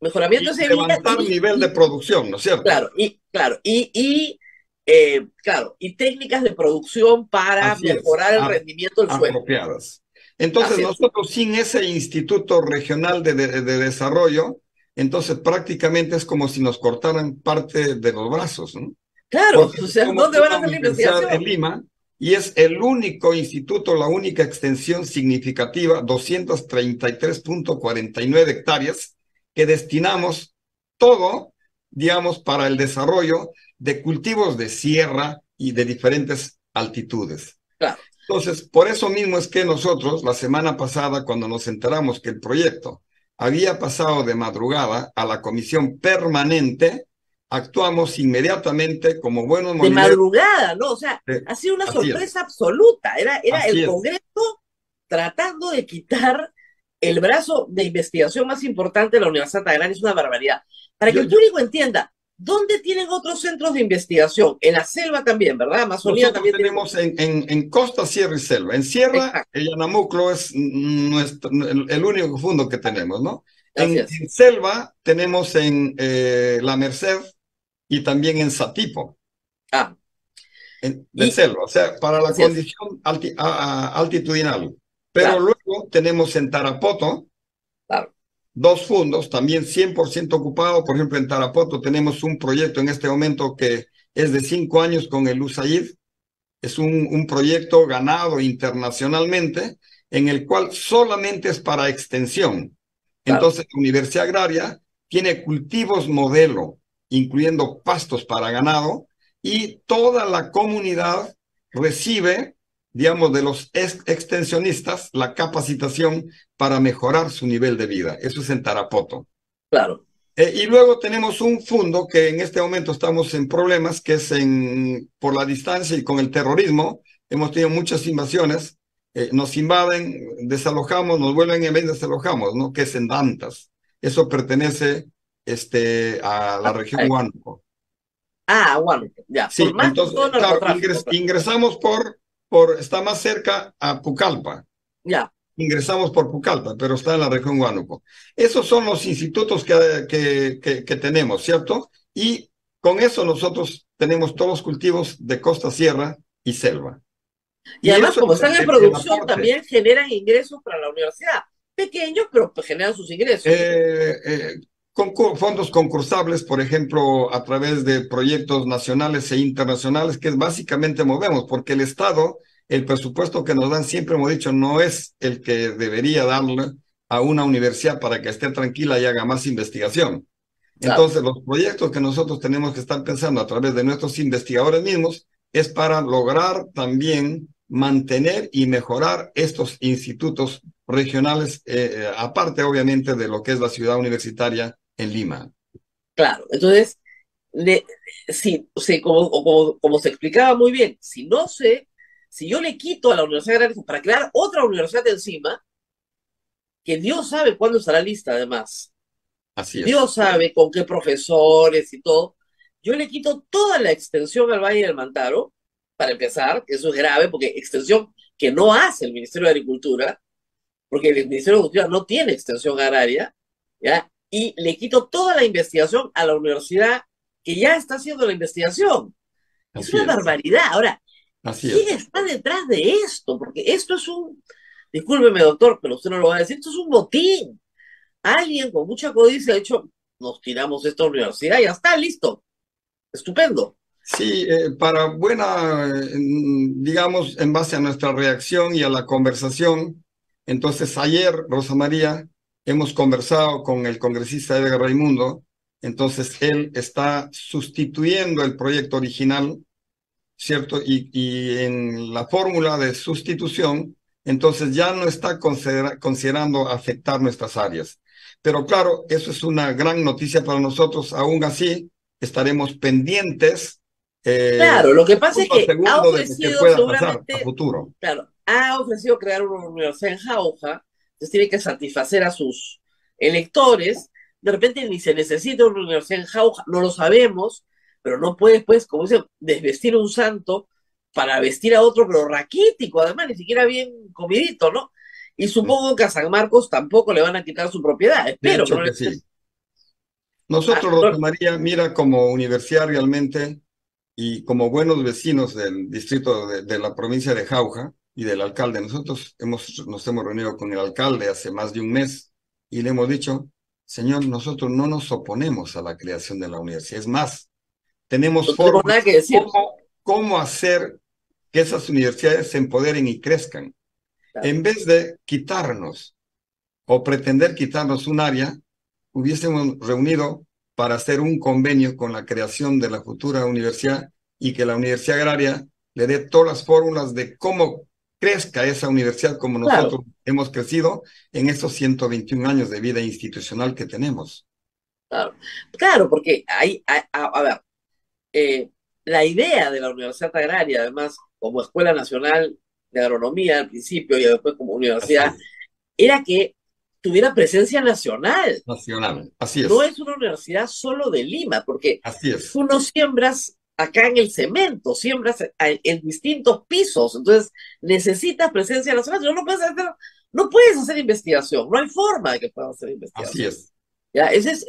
Mejoramiento de semilla. Levantar nivel de producción, ¿no es cierto? Claro, y, claro, y, y eh, claro, y técnicas de producción para mejorar el rendimiento del suelo. Apropiadas. Entonces, nosotros sin ese Instituto Regional de, Desarrollo, entonces prácticamente es como si nos cortaran parte de los brazos, ¿no? Claro, o sea, ¿dónde van a investigación? En Lima, y es el único instituto, la única extensión significativa, 233.49 hectáreas, que destinamos todo, digamos, para el desarrollo de cultivos de sierra y de diferentes altitudes. Claro. Entonces, por eso mismo es que nosotros, la semana pasada, cuando nos enteramos que el proyecto había pasado de madrugada a la comisión permanente, actuamos inmediatamente como buenos De madrugada, ¿no? O sea, ha sido una sorpresa absoluta. Era, era el Congreso tratando de quitar el brazo de investigación más importante de la Universidad Agrana. Es una barbaridad. Para que el público entienda, ¿Dónde tienen otros centros de investigación? En la selva también, ¿verdad? Amazonía también tenemos en, en, Costa, Sierra y Selva. En Sierra, el Yanamuclo es nuestro, el, único fondo que tenemos, ¿no? En, Selva tenemos en eh, La Merced y también en Satipo. Ah. de selva, o sea, para la condición altitudinal. Pero luego tenemos en Tarapoto, claro dos fondos, también 100% ocupados. Por ejemplo, en Tarapoto tenemos un proyecto en este momento que es de cinco años con el USAID. Es un, un proyecto ganado internacionalmente en el cual solamente es para extensión. Entonces, la Universidad Agraria tiene cultivos modelo, incluyendo pastos para ganado, y toda la comunidad recibe digamos, de los extensionistas la capacitación para mejorar su nivel de vida. Eso es en Tarapoto. Claro. Eh, y luego tenemos un fondo que en este momento estamos en problemas, que es en, por la distancia y con el terrorismo. Hemos tenido muchas invasiones. Eh, nos invaden, desalojamos, nos vuelven y desalojamos, ¿no? Que es en Dantas. Eso pertenece este, a la región Huánuco. Ah, Huánuco, ya. Sí, entonces, claro, ingresamos por está más cerca a Pucallpa. Ya. Ingresamos por Pucallpa, pero está en la región Huánuco. Esos son los institutos que, que, que, tenemos, ¿cierto? Y con eso nosotros tenemos todos los cultivos de costa, sierra y selva. Y, además, como están en producción, también generan ingresos para la universidad. Pequeños, pero pues generan sus ingresos. Eh, eh, fondos concursables, por ejemplo, a través de proyectos nacionales e internacionales, que básicamente movemos, porque el Estado, el presupuesto que nos dan, siempre hemos dicho, no es el que debería darle a una universidad para que esté tranquila y haga más investigación. Entonces, los proyectos que nosotros tenemos que estar pensando a través de nuestros investigadores mismos es para lograr también mantener y mejorar estos institutos regionales, eh, eh, aparte obviamente de lo que es la ciudad universitaria en Lima. Claro, entonces, si, como, como, como, se explicaba muy bien, si no sé, si yo le quito a la Universidad Agraria para crear otra universidad encima, que Dios sabe cuándo estará lista además. Así es. Dios sabe con qué profesores y todo. Yo le quito toda la extensión al Valle del Mantaro, para empezar, que eso es grave, porque extensión que no hace el Ministerio de Agricultura, porque el Ministerio de Agricultura no tiene extensión agraria, ¿ya? Y le quito toda la investigación a la universidad que ya está haciendo la investigación. es una barbaridad. Ahora, ¿quién está detrás de esto? Porque esto es un, discúlpeme doctor, pero usted no lo va a decir, esto es un botín. Alguien con mucha codicia ha dicho, nos tiramos esta universidad y ya está, listo. Estupendo. Sí, eh, para buena, digamos, en base a nuestra reacción y a la conversación, entonces ayer, Rosa María, hemos conversado con el congresista Edgar Raimundo, entonces él está sustituyendo el proyecto original, ¿cierto? Y, y en la fórmula de sustitución, entonces ya no está considerando afectar nuestras áreas. Pero claro, eso es una gran noticia para nosotros, aún así estaremos pendientes eh, claro, lo que pasa es que ha ofrecido seguramente, futuro. Claro, ha ofrecido crear una universidad en Jauja, entonces tiene que satisfacer a sus electores. De repente ni se necesita una universidad en Jauja, no lo sabemos, pero no puedes, pues, como dicen, desvestir un santo para vestir a otro, pero raquítico, además, ni siquiera bien comidito, ¿no? Y supongo que a San Marcos tampoco le van a quitar su propiedad, espero. que sí. Nosotros, ah, María, mira, como universidad realmente y como buenos vecinos del distrito de, la provincia de Jauja y del alcalde, nosotros hemos, nos hemos reunido con el alcalde hace más de un mes y le hemos dicho, señor, nosotros no nos oponemos a la creación de la universidad. Es más, tenemos formas que decir. Cómo, cómo, hacer que esas universidades se empoderen y crezcan. En vez de quitarnos o pretender quitarnos un área, hubiésemos reunido para hacer un convenio con la creación de la futura universidad y que la Universidad Agraria le dé todas las fórmulas de cómo crezca esa universidad como nosotros hemos crecido en estos 121 años de vida institucional que tenemos. Claro, claro porque hay, a, ver, eh, la idea de la Universidad Agraria, además, como Escuela Nacional de Agronomía al principio y después como universidad, era que tuviera presencia nacional. Nacional, así es. No es una universidad solo de Lima, porque así es. tú no siembras acá en el cemento, siembras en distintos pisos, entonces necesitas presencia nacional, no, no puedes hacer, no puedes hacer investigación, no hay forma de que puedas hacer investigación. Así es. Ya, ese es,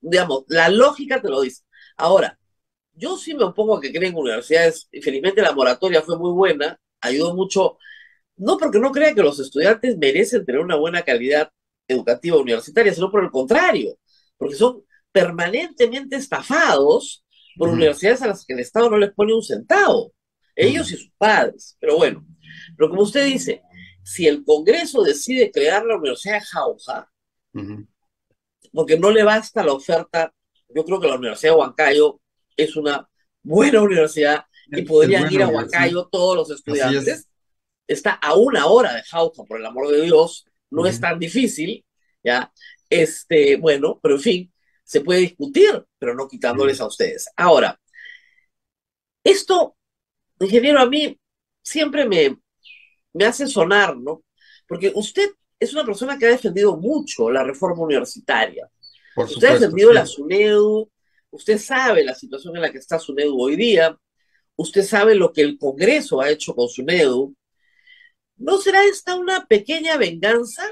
digamos, la lógica te lo dice. Ahora, yo sí me opongo a que creen universidades, infelizmente la moratoria fue muy buena, ayudó mucho no porque no crea que los estudiantes merecen tener una buena calidad educativa universitaria, sino por el contrario, porque son permanentemente estafados por universidades a las que el Estado no les pone un centavo, ellos y sus padres. Pero bueno, pero como usted dice, si el Congreso decide crear la Universidad de Jauja, porque no le basta la oferta, yo creo que la Universidad de Huancayo es una buena universidad y podrían ir a Huancayo todos los estudiantes. Está a una hora de Jauja, por el amor de Dios, no es tan difícil, ¿ya? Este, bueno, pero en fin, se puede discutir, pero no quitándoles a ustedes. Ahora, esto, ingeniero, a mí siempre me, me hace sonar, ¿no? Porque usted es una persona que ha defendido mucho la reforma universitaria. usted ha defendido la SUNEDU, usted sabe la situación en la que está SUNEDU hoy día, usted sabe lo que el Congreso ha hecho con SUNEDU, ¿No será esta una pequeña venganza?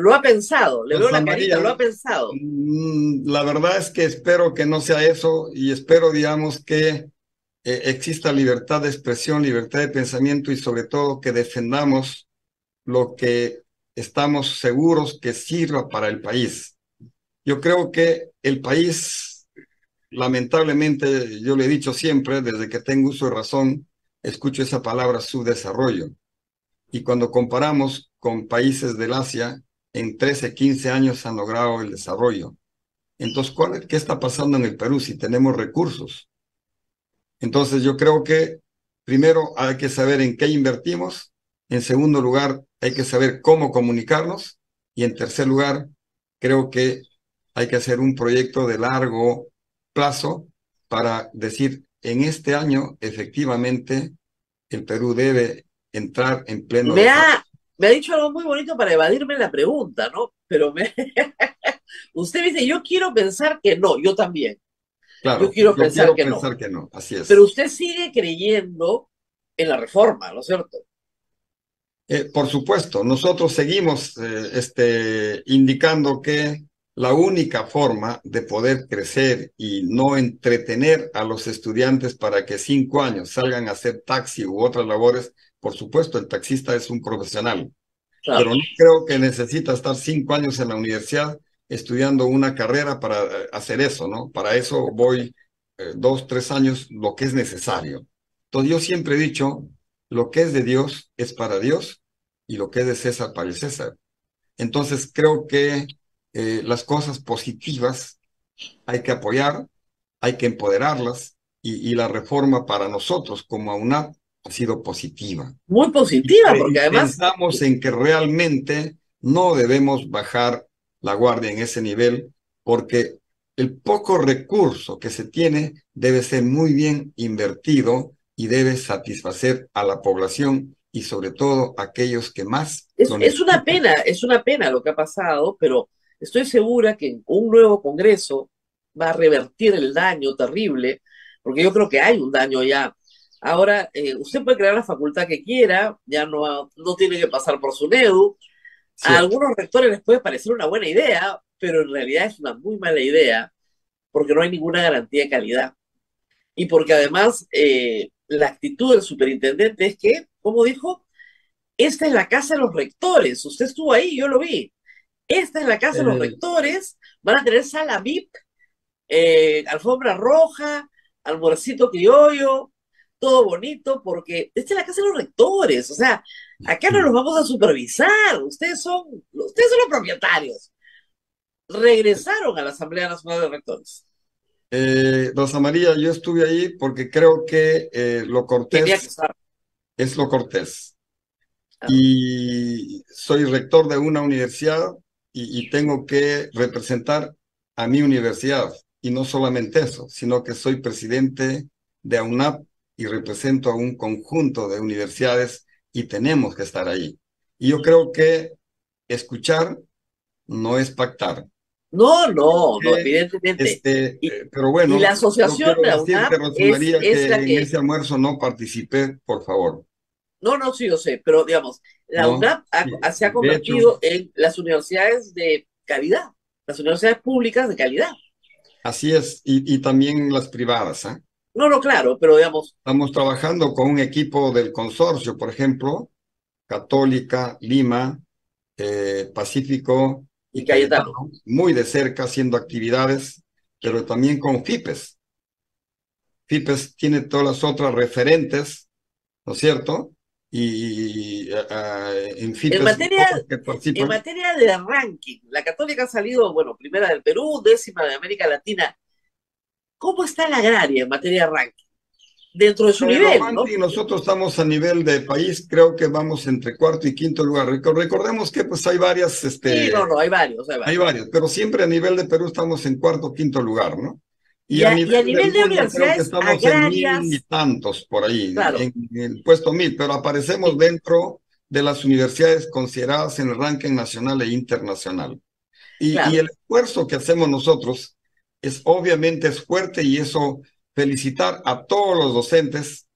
Lo ha pensado, le veo la carita, lo ha pensado. Mm, la verdad es que espero que no sea eso y espero, digamos, que eh, exista libertad de expresión, libertad de pensamiento y sobre todo que defendamos lo que estamos seguros que sirva para el país. Yo creo que el país, lamentablemente, yo le he dicho siempre, desde que tengo uso de razón, escucho esa palabra subdesarrollo. Y cuando comparamos con países del Asia, en 13, 15 años han logrado el desarrollo. Entonces, ¿qué está pasando en el Perú si tenemos recursos? Entonces, yo creo que primero hay que saber en qué invertimos. En segundo lugar, hay que saber cómo comunicarnos. Y en tercer lugar, creo que hay que hacer un proyecto de largo plazo para decir, en este año efectivamente el Perú debe entrar en pleno... me ha dicho algo muy bonito para evadirme la pregunta, ¿no? Pero me... <laughs> usted dice, yo quiero pensar que no, yo también. Claro, yo quiero pensar, que, pensar no. que no. Así es. Pero usted sigue creyendo en la reforma, ¿no es cierto? Eh, por supuesto, nosotros seguimos eh, este, indicando que la única forma de poder crecer y no entretener a los estudiantes para que cinco años salgan a hacer taxi u otras labores, por supuesto, el taxista es un profesional, pero no creo que necesita estar cinco años en la universidad estudiando una carrera para eh, hacer eso, ¿no? Para eso voy eh, dos, tres años, lo que es necesario. Entonces yo siempre he dicho, lo que es de Dios es para Dios y lo que es de César para el César. Entonces creo que eh, las cosas positivas hay que apoyar, hay que empoderarlas y, la reforma para nosotros como AUNAP ha sido positiva. Muy positiva, porque además... Pensamos en que realmente no debemos bajar la guardia en ese nivel porque el poco recurso que se tiene debe ser muy bien invertido y debe satisfacer a la población y sobre todo a aquellos que más... Es, es una pena, es una pena lo que ha pasado, pero estoy segura que un nuevo Congreso va a revertir el daño terrible, porque yo creo que hay un daño ya. Ahora, eh, usted puede crear la facultad que quiera, ya no, no tiene que pasar por su NEDU. A algunos rectores les puede parecer una buena idea, pero en realidad es una muy mala idea, porque no hay ninguna garantía de calidad. Y porque además eh, la actitud del superintendente es que, como dijo, esta es la casa de los rectores. Usted estuvo ahí, yo lo vi. Esta es la casa de los rectores, van a tener sala VIP, eh, alfombra roja, almuercito criollo, todo bonito, porque esta es la casa de los rectores, o sea, acá no los vamos a supervisar, ustedes son, ustedes son los propietarios. Regresaron a la Asamblea Nacional de Rectores. Eh, Rosa María, yo estuve ahí porque creo que eh, lo cortés es lo cortés. Ah. Y soy rector de una universidad y, tengo que representar a mi universidad. Y no solamente eso, sino que soy presidente de AUNAP y represento a un conjunto de universidades y tenemos que estar ahí. Y yo creo que escuchar no es pactar. No, no, no, evidentemente. Este, eh, pero bueno, y la asociación de AUNAP es, que, en ese almuerzo no participé, por favor. No, no, sí, yo sé, pero digamos, la UNAP se ha convertido en las universidades de calidad, las universidades públicas de calidad. Así es, y, también las privadas. ¿eh? No, no, claro, pero digamos. Estamos trabajando con un equipo del consorcio, por ejemplo, Católica, Lima, eh, Pacífico y, Cayetano. Muy de cerca haciendo actividades, pero también con FIPES. FIPES tiene todas las otras referentes, ¿no es cierto? y en fin. En materia, en materia de ranking, la Católica ha salido, bueno, primera del Perú, décima de América Latina. ¿Cómo está la agraria en materia de ranking? Dentro de su nivel. ¿no? Nosotros estamos a nivel de país, creo que vamos entre cuarto y quinto lugar. Recordemos que pues hay varias. Este, sí, no, no, hay varios, hay varios. Hay varios, pero siempre a nivel de Perú estamos en cuarto o quinto lugar, ¿no? Y, a, nivel, de universidades estamos en mil y tantos por ahí, en, el puesto mil, pero aparecemos dentro de las universidades consideradas en el ranking nacional e internacional. Y, y, el esfuerzo que hacemos nosotros es obviamente es fuerte y eso felicitar a todos los docentes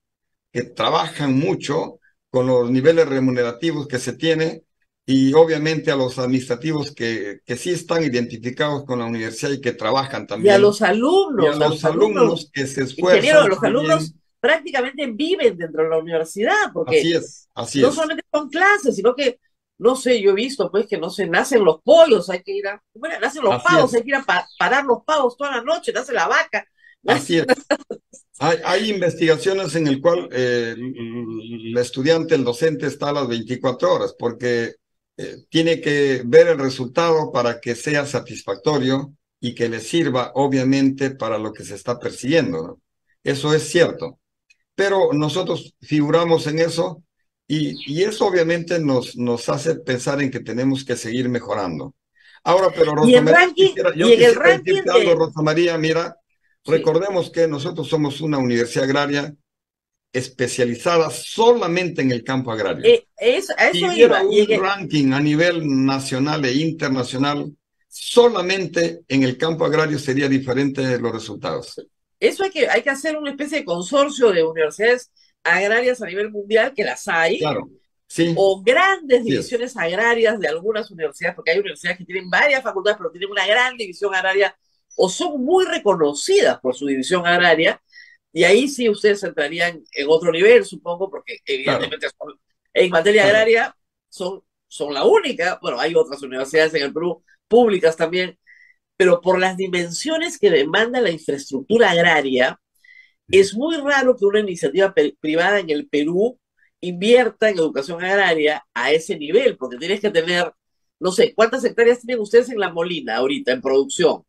que trabajan mucho con los niveles remunerativos que se tiene y obviamente a los administrativos que, que sí están identificados con la universidad y que trabajan también. Y a los alumnos. a los, alumnos, que se esfuerzan. los alumnos prácticamente viven dentro de la universidad, porque así es, así no solamente son clases, sino que, no sé, yo he visto pues que no se nacen los pollos, hay que ir a, bueno, nacen los pavos, hay que ir a parar los pavos toda la noche, nace la vaca. Así es. Hay, hay, investigaciones en el cual eh, el estudiante, el docente está a las 24 horas, porque eh, tiene que ver el resultado para que sea satisfactorio y que le sirva, obviamente, para lo que se está persiguiendo. Eso es cierto. Pero nosotros figuramos en eso y, y eso obviamente nos, nos hace pensar en que tenemos que seguir mejorando. Ahora, pero Rosa y el ranking, y en el ranking de... Rosa María, mira, recordemos que nosotros somos una universidad agraria especializada solamente en el campo agrario. Eh, eso si hubiera un ranking a nivel nacional e internacional, solamente en el campo agrario sería diferente los resultados. Eso hay que, hay que hacer una especie de consorcio de universidades agrarias a nivel mundial, que las hay. Claro. Sí. O grandes divisiones agrarias de algunas universidades, porque hay universidades que tienen varias facultades, pero tienen una gran división agraria, o son muy reconocidas por su división agraria, y ahí sí ustedes entrarían en otro nivel, supongo, porque evidentemente en materia agraria son, son la única, bueno, hay otras universidades en el Perú, públicas también, pero por las dimensiones que demanda la infraestructura agraria, es muy raro que una iniciativa privada en el Perú invierta en educación agraria a ese nivel, porque tienes que tener, no sé, ¿cuántas hectáreas tienen ustedes en La Molina ahorita en producción?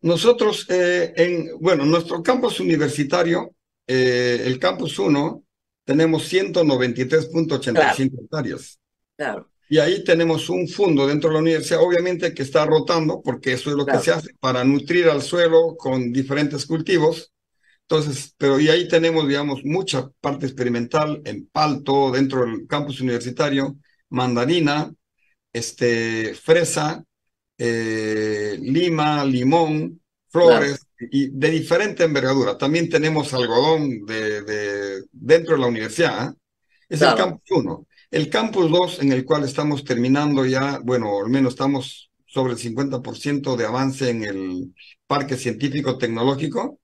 Nosotros, eh, en, bueno, nuestro campus universitario, eh, el campus 1, tenemos 193.85 hectáreas. Claro. Y ahí tenemos un fondo dentro de la universidad, obviamente que está rotando, porque eso es lo que se hace para nutrir al suelo con diferentes cultivos. Entonces, pero y ahí tenemos, digamos, mucha parte experimental en palto, dentro del campus universitario, mandarina, este, fresa, eh, lima, limón, flores y de diferente envergadura. También tenemos algodón de, de dentro de la universidad. ¿eh? Es el campus 1. El campus 2, en el cual estamos terminando ya, bueno, al menos estamos sobre el 50% de avance en el Parque Científico Tecnológico,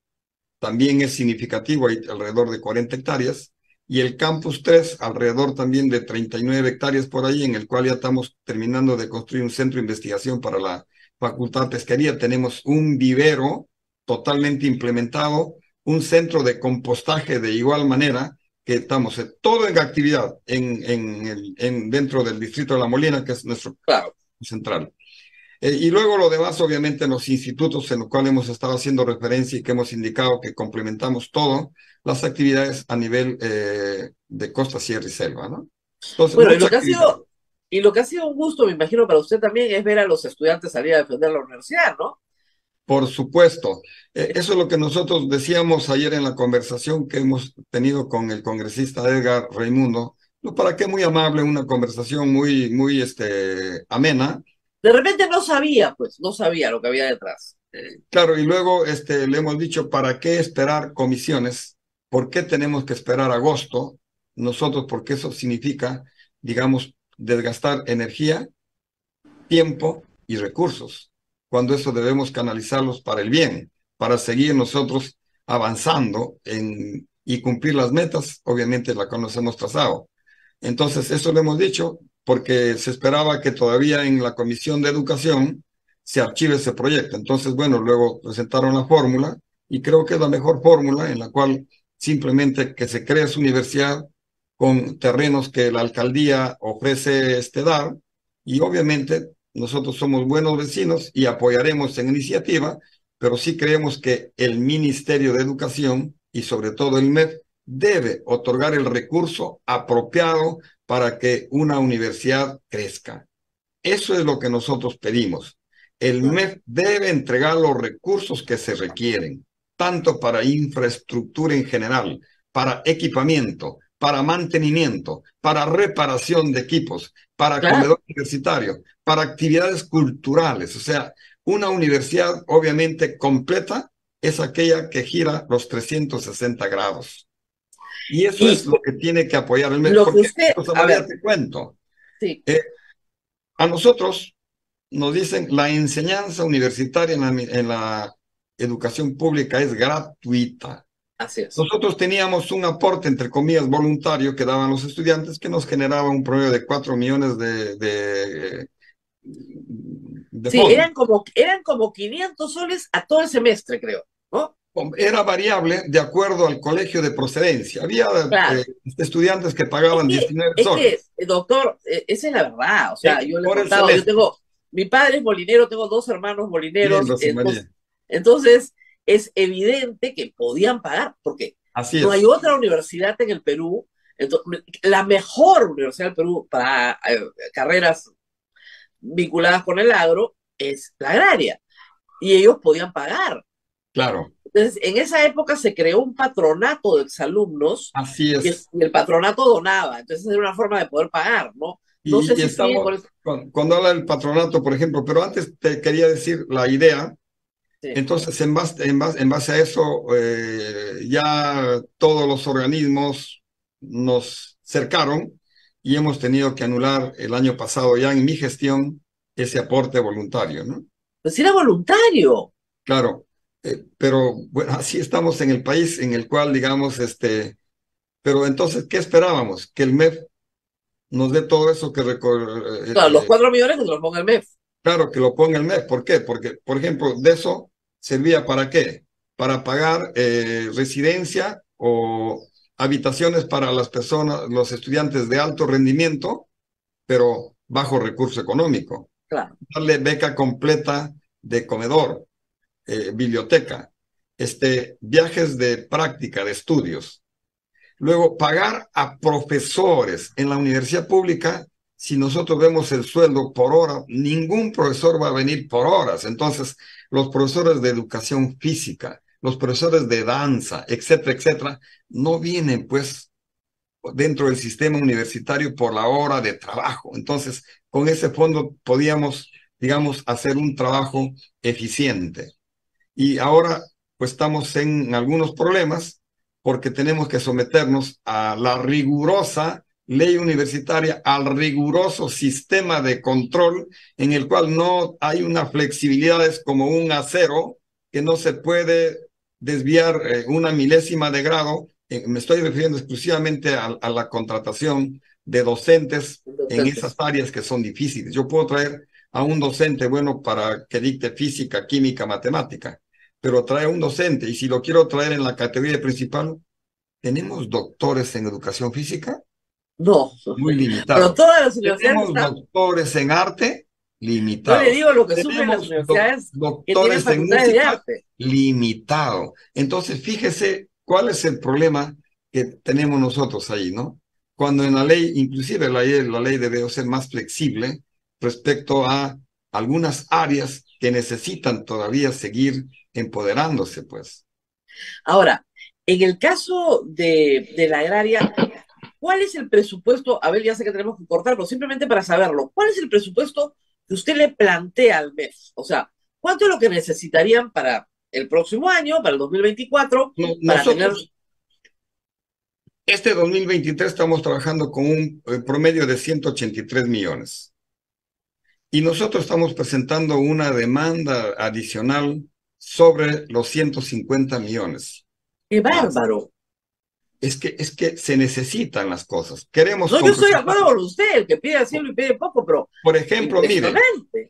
también es significativo, hay alrededor de 40 hectáreas y el Campus 3 alrededor también de 39 hectáreas por ahí, en el cual ya estamos terminando de construir un centro de investigación para la Facultad de Pesquería. Tenemos un vivero totalmente implementado, un centro de compostaje de igual manera, que estamos en, todo en actividad en, en, el, en, dentro del distrito de La Molina, que es nuestro claro. central. Eh, y luego lo demás, obviamente, los institutos en los cuales hemos estado haciendo referencia y que hemos indicado que complementamos todo, las actividades a nivel eh, de costa, sierra y selva, ¿no? Entonces, bueno, y lo, que ha sido, y lo que ha sido un gusto, me imagino, para usted también es ver a los estudiantes salir a defender la universidad, ¿no? Por supuesto. Eh, eso es lo que nosotros decíamos ayer en la conversación que hemos tenido con el congresista Edgar Raimundo. No, para qué muy amable, una conversación muy, muy este, amena. De repente no sabía, pues, no sabía lo que había detrás. Claro, y luego este, le hemos dicho, ¿para qué esperar comisiones ¿Por qué tenemos que esperar agosto? Nosotros, porque eso significa, digamos, desgastar energía, tiempo y recursos, cuando eso debemos canalizarlos para el bien, para seguir nosotros avanzando en, y cumplir las metas, obviamente la que nos hemos trazado. Entonces, eso lo hemos dicho porque se esperaba que todavía en la Comisión de Educación se archive ese proyecto. Entonces, bueno, luego presentaron la fórmula y creo que es la mejor fórmula en la cual simplemente que se cree su universidad con terrenos que la alcaldía ofrece este dar y obviamente nosotros somos buenos vecinos y apoyaremos en iniciativa, pero sí creemos que el Ministerio de Educación y sobre todo el MEF debe otorgar el recurso apropiado para que una universidad crezca. Eso es lo que nosotros pedimos. El MEF debe entregar los recursos que se requieren tanto para infraestructura en general, para equipamiento, para mantenimiento, para reparación de equipos, para comedor universitario, para actividades culturales. O sea, una universidad obviamente completa es aquella que gira los 360 grados. Y eso es lo que tiene que apoyar el medio. Usted, a ver, te cuento. Sí. Eh, a nosotros nos dicen la enseñanza universitaria en la educación pública es gratuita. Así es. Nosotros teníamos un aporte, entre comillas, voluntario que daban los estudiantes que nos generaba un promedio de 4 millones de... de, sí, eran como, eran como 500 soles a todo el semestre, creo. Era variable de acuerdo al colegio de procedencia. Había eh, estudiantes que pagaban 19 soles. Que, doctor, e, esa es la verdad. O sea, yo le he contado, yo tengo, mi padre es molinero, tengo dos hermanos molineros. Entonces, es evidente que podían pagar, porque no hay otra universidad en el Perú, la mejor universidad del Perú para eh, carreras vinculadas con el agro es la agraria. Y ellos podían pagar. Claro. Entonces, en esa época se creó un patronato de exalumnos. Así es. Y el, patronato donaba. Entonces, era una forma de poder pagar, ¿no? No sé si cuando, habla del patronato, por ejemplo, pero antes te quería decir la idea. Entonces, en base, en, base, en base a eso, eh, ya todos los organismos nos cercaron y hemos tenido que anular el año pasado ya en mi gestión ese aporte voluntario, ¿no? Pues era voluntario. Claro, eh, pero bueno, <laughs> así estamos en el país en el cual, digamos, este, pero entonces, ¿qué esperábamos? Que el MEF nos dé todo eso que... Eh, claro, los cuatro millones que lo ponga el MEF. Claro, que lo ponga el MEF. ¿Por qué? Porque, por ejemplo, de eso servía para qué? Para pagar eh, residencia o habitaciones para las personas, los estudiantes de alto rendimiento, pero bajo recurso económico. Claro. Darle beca completa de comedor, eh, biblioteca, este, viajes de práctica, de estudios. Luego, pagar a profesores en la universidad pública, si nosotros vemos el sueldo por hora, ningún profesor va a venir por horas. Entonces, los profesores de educación física, los profesores de danza, etcétera, etcétera, no vienen pues dentro del sistema universitario por la hora de trabajo. Entonces, con ese fondo podíamos, digamos, hacer un trabajo eficiente. Y ahora, pues estamos en algunos problemas porque tenemos que someternos a la rigurosa ley universitaria, al riguroso sistema de control en el cual no hay una flexibilidad, es como un acero que no se puede desviar eh, una milésima de grado. Eh, me estoy refiriendo exclusivamente a, la contratación de docentes, en esas áreas que son difíciles. Yo puedo traer a un docente bueno para que dicte física, química, matemática, pero trae un docente y si lo quiero traer en la categoría principal, ¿tenemos doctores en educación física? No. Muy limitado. Pero todas las universidades ¿Tenemos doctores en arte? limitado. Yo le digo lo que sufren las universidades doctores en música, limitado. Entonces, fíjese cuál es el problema que tenemos nosotros ahí, ¿no? Cuando en la ley, inclusive la ley, la ley debe ser más flexible respecto a algunas áreas que necesitan todavía seguir empoderándose, pues. Ahora, en el caso de, de la agraria, ¿cuál es el presupuesto? A ver, ya sé que tenemos que cortar, pero simplemente para saberlo, ¿cuál es el presupuesto usted le plantea al mes, o sea, ¿cuánto es lo que necesitarían para el próximo año, para el 2024? para nosotros, Este 2023 estamos trabajando con un eh, promedio de 183 millones. Y nosotros estamos presentando una demanda adicional sobre los 150 millones. ¡Qué bárbaro! es que, es que se necesitan las cosas. Queremos. No, yo estoy de acuerdo con usted, el que pide asilo y pide poco, pero. Por ejemplo, mire,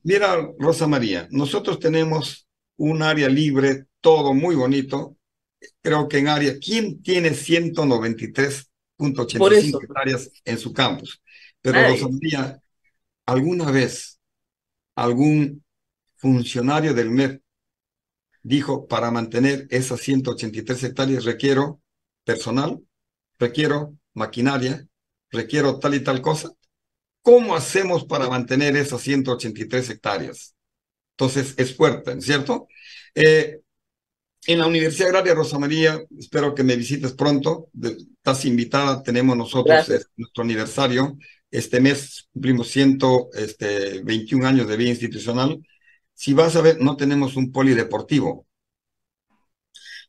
mira, Rosa María, nosotros tenemos un área libre, todo muy bonito. Creo que en área, ¿quién tiene 193.85 hectáreas en su campus? Pero Rosa María, ¿alguna vez algún funcionario del MEP dijo para mantener esas 183 hectáreas requiero personal, requiero maquinaria, requiero tal y tal cosa. ¿Cómo hacemos para mantener esas 183 hectáreas? Entonces, es fuerte, ¿cierto? Eh, en la Universidad Agraria Rosa María, espero que me visites pronto. Estás invitada, tenemos nosotros nuestro aniversario. Este mes cumplimos 121 este, años de vida institucional. Si vas a ver, no tenemos un polideportivo.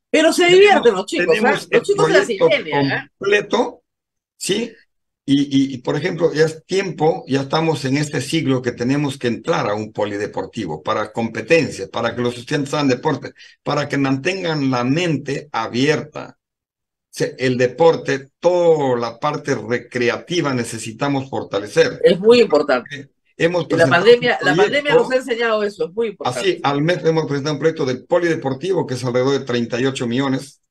Pero se divierten los chicos, ¿eh? los chicos de la ¿eh? completo, ¿sí? Y, y, por ejemplo, ya es tiempo, ya estamos en este siglo que tenemos que entrar a un polideportivo para competencias, para que los estudiantes hagan deporte, para que mantengan la mente abierta. El deporte, toda la parte recreativa necesitamos fortalecer. Es muy importante la pandemia, la pandemia nos ha enseñado eso, es muy importante. Así, al mes hemos presentado un proyecto del polideportivo que es alrededor de 38 millones.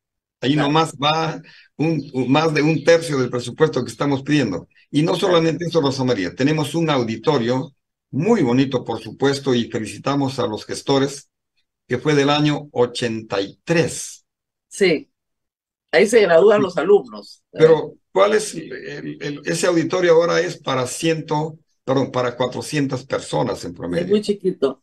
Ahí nomás va un, más de un tercio del presupuesto que estamos pidiendo. Y no solamente eso, Rosa María, tenemos un auditorio muy bonito, por supuesto, y felicitamos a los gestores, que fue del año 83. Sí, ahí se gradúan los alumnos. Pero, ¿cuál es ese auditorio ahora es para ciento perdón, para 400 personas en promedio. Es muy chiquito.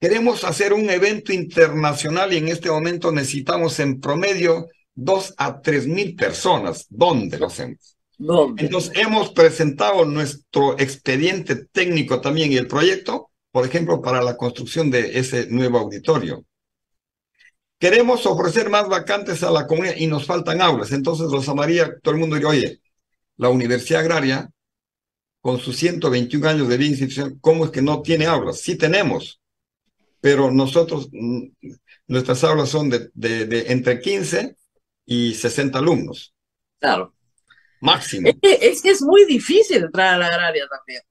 Queremos hacer un evento internacional y en este momento necesitamos en promedio dos a tres mil personas. ¿Dónde lo hacemos? ¿Dónde? Entonces, hemos presentado nuestro expediente técnico también y el proyecto, por ejemplo, para la construcción de ese nuevo auditorio. Queremos ofrecer más vacantes a la comunidad y nos faltan aulas. Entonces, Rosa María, todo el mundo diría, oye, la Universidad Agraria, con sus 121 años de vida institucional, ¿cómo es que no tiene aulas? Sí tenemos, pero nosotros, mm, nuestras aulas son de, de, entre 15 y 60 alumnos. Claro. Máximo. Es que, es muy difícil entrar a la agraria también.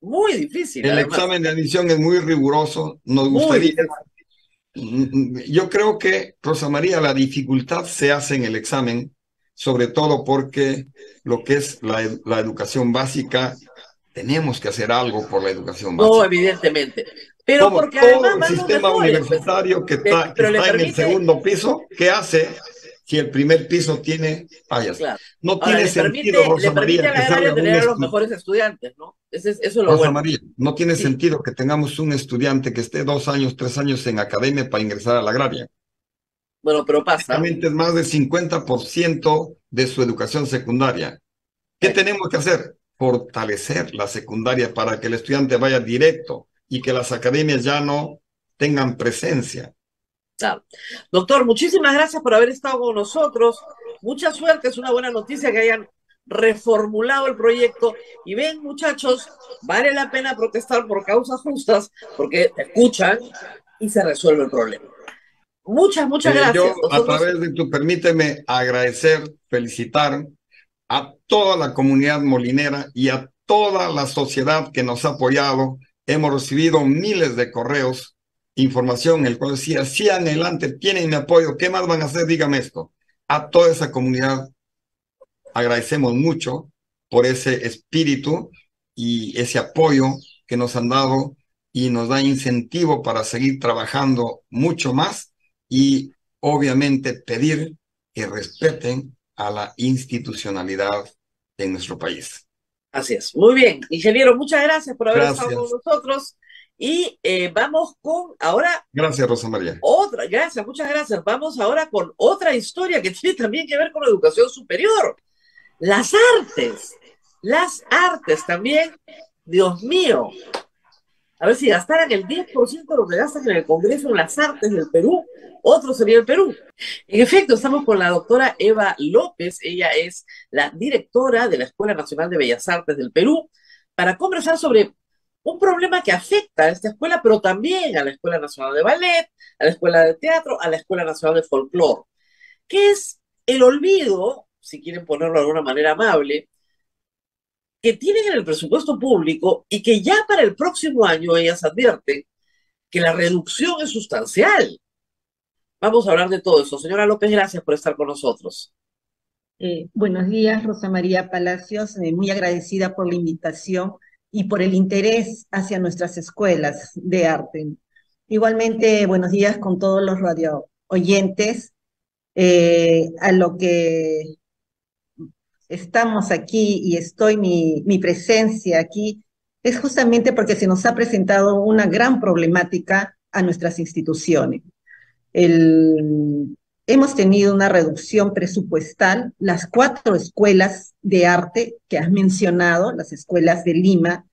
Muy difícil. El examen de admisión es muy riguroso. Nos gustaría <laughs> yo creo que, Rosa María, la dificultad se hace en el examen, sobre todo porque lo que es la, educación básica, tenemos que hacer algo por la educación básica. No, evidentemente. Pero porque además el sistema pues. universitario que está, en el segundo piso, ¿qué hace? Si el primer piso tiene fallas. No tiene sentido, Rosa María, que tener a los mejores estudiantes, ¿no? eso es lo Rosa María, no tiene sentido que tengamos un estudiante que esté dos años, tres años en academia para ingresar a la agraria. Bueno, pero pasa. Realmente es más del 50% de su educación secundaria. ¿Qué tenemos que hacer? Fortalecer la secundaria para que el estudiante vaya directo y que las academias ya no tengan presencia. Doctor, muchísimas gracias por haber estado con nosotros. Mucha suerte, es una buena noticia que hayan reformulado el proyecto. Y ven, muchachos, vale la pena protestar por causas justas porque te escuchan y se resuelve el problema. Muchas, muchas eh, gracias. Yo, a través de tu, permíteme agradecer, felicitar a toda la comunidad molinera y a toda la sociedad que nos ha apoyado. Hemos recibido miles de correos información, el cual decía, sigan adelante, tienen mi apoyo, ¿qué más van a hacer? Dígame esto. A toda esa comunidad agradecemos mucho por ese espíritu y ese apoyo que nos han dado y nos da incentivo para seguir trabajando mucho más y obviamente pedir que respeten a la institucionalidad en nuestro país. Así es. Muy bien, ingeniero, muchas gracias por haber estado con nosotros. Y eh, vamos con ahora. Gracias, Rosa María. Otra, gracias, muchas gracias. Vamos ahora con otra historia que <laughs> tiene también que ver con la educación superior. Las artes. Las artes también. Dios mío. A ver si gastaran el 10% de lo que gastan en el Congreso en las artes del Perú, otro sería el Perú. En efecto, estamos con la doctora Eva López. Ella es la directora de la Escuela Nacional de Bellas Artes del Perú para conversar sobre un problema que afecta a esta escuela, pero también a la Escuela Nacional de Ballet, a la Escuela de Teatro, a la Escuela Nacional de Folclore, que es el olvido, si quieren ponerlo de alguna manera amable, que tienen en el presupuesto público y que ya para el próximo año ellas advierten que la reducción es sustancial. Vamos a hablar de todo eso. Señora López, gracias por estar con nosotros. Eh, buenos días, Rosa María Palacios. Eh, muy agradecida por la invitación y por el interés hacia nuestras escuelas de arte. Igualmente, buenos días con todos los radio oyentes. Eh, a lo que estamos aquí y estoy, mi, mi presencia aquí, es justamente porque se nos ha presentado una gran problemática a nuestras instituciones. El, hemos tenido una reducción presupuestal. Las cuatro escuelas de arte que has mencionado, las escuelas de Lima,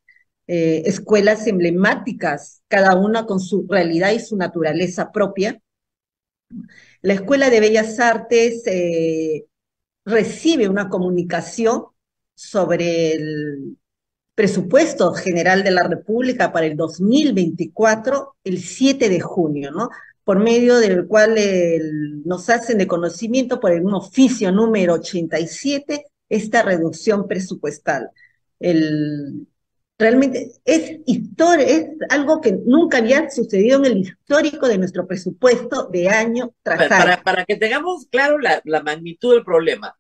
eh, escuelas emblemáticas, cada una con su realidad y su naturaleza propia. La Escuela de Bellas Artes eh, recibe una comunicación sobre el presupuesto general de la República para el 2024 el 7 de junio, ¿no? Por medio del cual nos hacen de conocimiento por un oficio número 87 esta reducción presupuestal. El, realmente es historia, es algo que nunca había sucedido en el histórico de nuestro presupuesto de año tras año. Para, que tengamos claro la, magnitud del problema,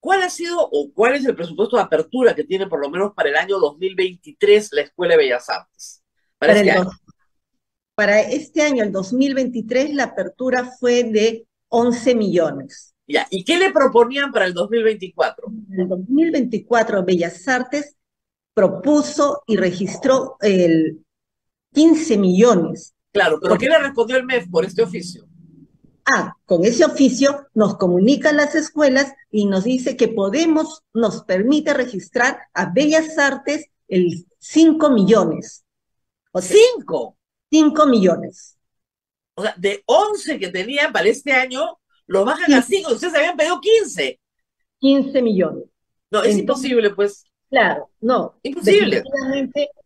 ¿cuál ha sido o cuál es el presupuesto de apertura que tiene por lo menos para el año 2023 la Escuela de Bellas Artes? Para, para este para este año, el 2023, la apertura fue de 11 millones. Ya, ¿y qué le proponían para el 2024? En el 2024, Bellas Artes propuso y registró el 15 millones Claro, pero ¿qué le respondió el MEF por este oficio? Ah, con ese oficio nos comunican las escuelas y nos dice que podemos, nos permite registrar a Bellas Artes el 5 millones. O ¿Cinco? 5 millones. O sea, de 11 que tenían para este año, lo bajan a 5. Ustedes habían pedido 15. 15 millones. No, es imposible, pues. Claro, no. Imposible.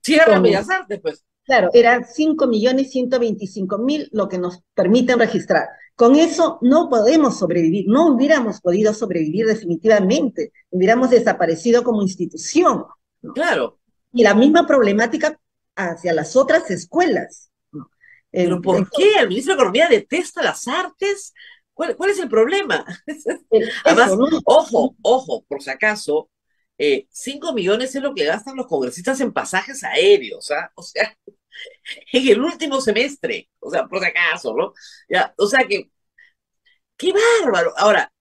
Cierra Bellas Artes, pues. Claro, era 5 millones 125 mil lo que nos permiten registrar. Con eso no podemos sobrevivir, no hubiéramos podido sobrevivir definitivamente, hubiéramos desaparecido como institución. Claro. Y la misma problemática hacia las otras escuelas. ¿Pero por qué? ¿El ministro de Economía detesta las artes? ¿Cuál, es el problema? Además, ojo, ojo, por si acaso, eh, 5 millones es lo que gastan los congresistas en pasajes aéreos, ¿ah? O sea, <laughs> en el último semestre, o sea, por si acaso, ¿no? Ya, o sea que, qué bárbaro. Ahora,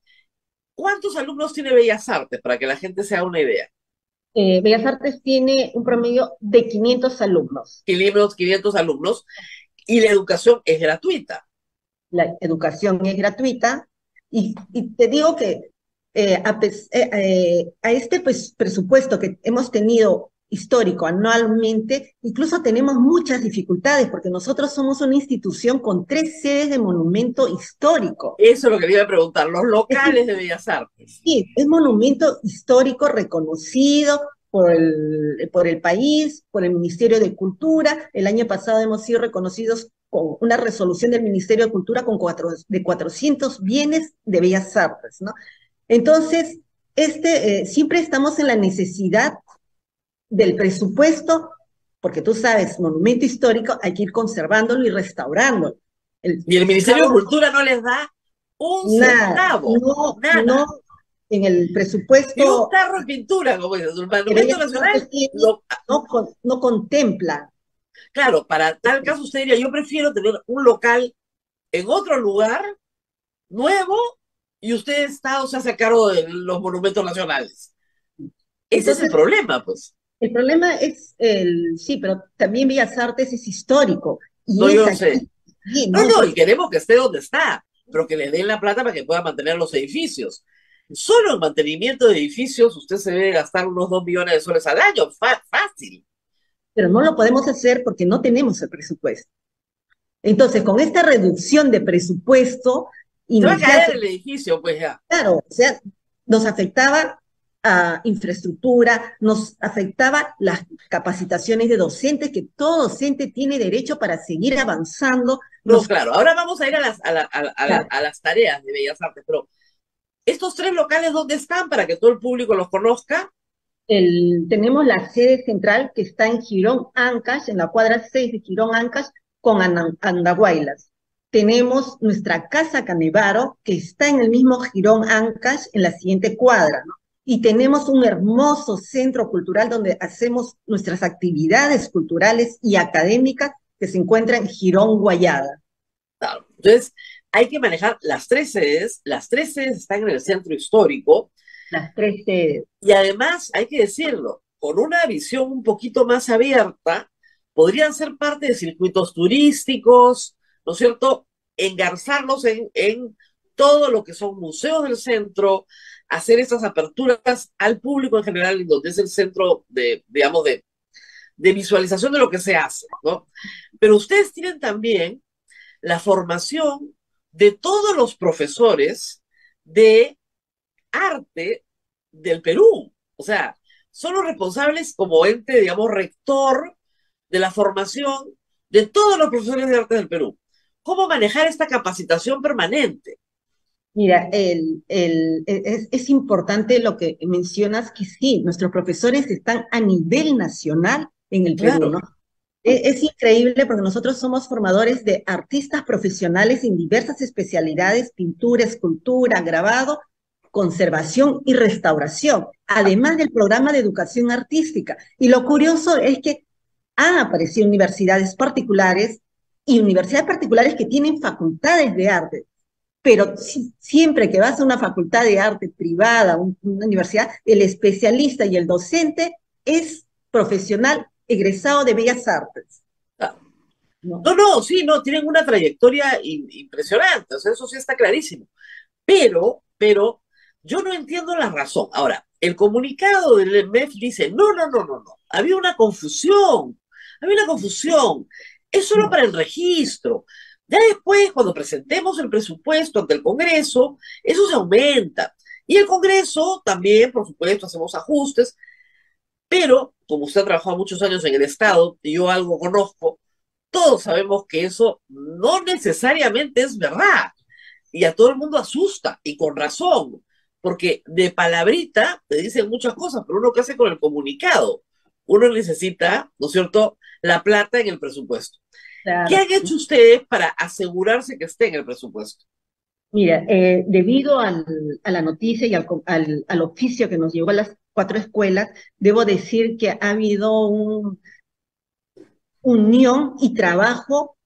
¿cuántos alumnos tiene Bellas Artes para que la gente se haga una idea? Eh, Bellas Artes tiene un promedio de 500 alumnos. 500, 500 alumnos y la educación es gratuita. La educación es gratuita y, te digo que eh, eh, a, este pues, presupuesto que hemos tenido histórico anualmente, incluso tenemos muchas dificultades porque nosotros somos una institución con tres sedes de monumento histórico. Eso es lo que quería preguntar, los locales de Bellas Artes. Sí, es monumento histórico reconocido por el, por el país, por el Ministerio de Cultura. El año pasado hemos sido reconocidos con una resolución del Ministerio de Cultura con cuatro, de 400 bienes de Bellas Artes, ¿no? Entonces, este, eh, siempre estamos en la necesidad del presupuesto, porque tú sabes, monumento histórico hay que ir conservándolo y restaurándolo. y el Ministerio de Cultura no les da un centavo. No, nada. no, en el presupuesto. Un carro de pintura, como dices, el Monumento Nacional no, no contempla. Claro, para tal caso usted diría, yo prefiero tener un local en otro lugar, nuevo, y usted está, o se hace cargo de los monumentos nacionales. Ese es el problema, pues. El problema es el, sí, pero también Bellas Artes es histórico. no, yo sé. no, no, y queremos que esté donde está, pero que le den la plata para que pueda mantener los edificios. Solo en mantenimiento de edificios usted se debe gastar unos dos millones de soles al año, fácil. Pero no lo podemos hacer porque no tenemos el presupuesto. Entonces, con esta reducción de presupuesto... Y se va a caer el edificio, pues ya. Claro, o sea, nos afectaba infraestructura, nos afectaba las capacitaciones de docentes, que todo docente tiene derecho para seguir avanzando. No, claro, ahora vamos a ir a las, a, las tareas de Bellas Artes, pero ¿estos tres locales dónde están para que todo el público los conozca? El, tenemos la sede central que está en Girón Ancash, en la cuadra 6 de Girón Ancash, con Andahuaylas. Tenemos nuestra Casa Canevaro, que está en el mismo Girón Ancash, en la siguiente cuadra, ¿no? y tenemos un hermoso centro cultural donde hacemos nuestras actividades culturales y académicas que se encuentran en Girón Guayada. Entonces, hay que manejar las tres sedes, las tres sedes están en el centro histórico. Las tres sedes. Y además, hay que decirlo, con una visión un poquito más abierta, podrían ser parte de circuitos turísticos, ¿no es cierto? Engarzarlos en, en todo lo que son museos del centro, hacer esas aperturas al público en general, donde es el centro de, digamos, de, de visualización de lo que se hace, ¿no? Pero ustedes tienen también la formación de todos los profesores de arte del Perú. O sea, son los responsables como ente, digamos, rector de la formación de todos los profesores de arte del Perú. ¿Cómo manejar esta capacitación permanente? Mira, el, el, es, importante lo que mencionas, que sí, nuestros profesores están a nivel nacional en el Perú, ¿no? Es, increíble porque nosotros somos formadores de artistas profesionales en diversas especialidades, pintura, escultura, grabado, conservación y restauración, además del programa de educación artística. Y lo curioso es que han aparecido universidades particulares y universidades particulares que tienen facultades de arte pero siempre que vas a una facultad de arte privada, una universidad, el especialista y el docente es profesional egresado de Bellas Artes. Ah, No, no, sí, no, tienen una trayectoria impresionante, o sea, eso sí está clarísimo. Pero, pero, yo no entiendo la razón. Ahora, el comunicado del MEF dice, no, no, no, no, no, había una confusión, había una confusión, es solo para el registro. Ya después, cuando presentemos el presupuesto ante el Congreso, eso se aumenta. Y el Congreso también, por supuesto, hacemos ajustes, pero como usted ha trabajado muchos años en el Estado y yo algo conozco, todos sabemos que eso no necesariamente es verdad. Y a todo el mundo asusta, y con razón, porque de palabrita te dicen muchas cosas, pero uno qué hace con el comunicado. Uno necesita, ¿no es cierto?, la plata en el presupuesto. ¿Qué han hecho ustedes para asegurarse que esté en el presupuesto? Mira, eh, debido a la noticia y al, al, oficio que nos llegó a las cuatro escuelas, debo decir que ha habido un unión y trabajo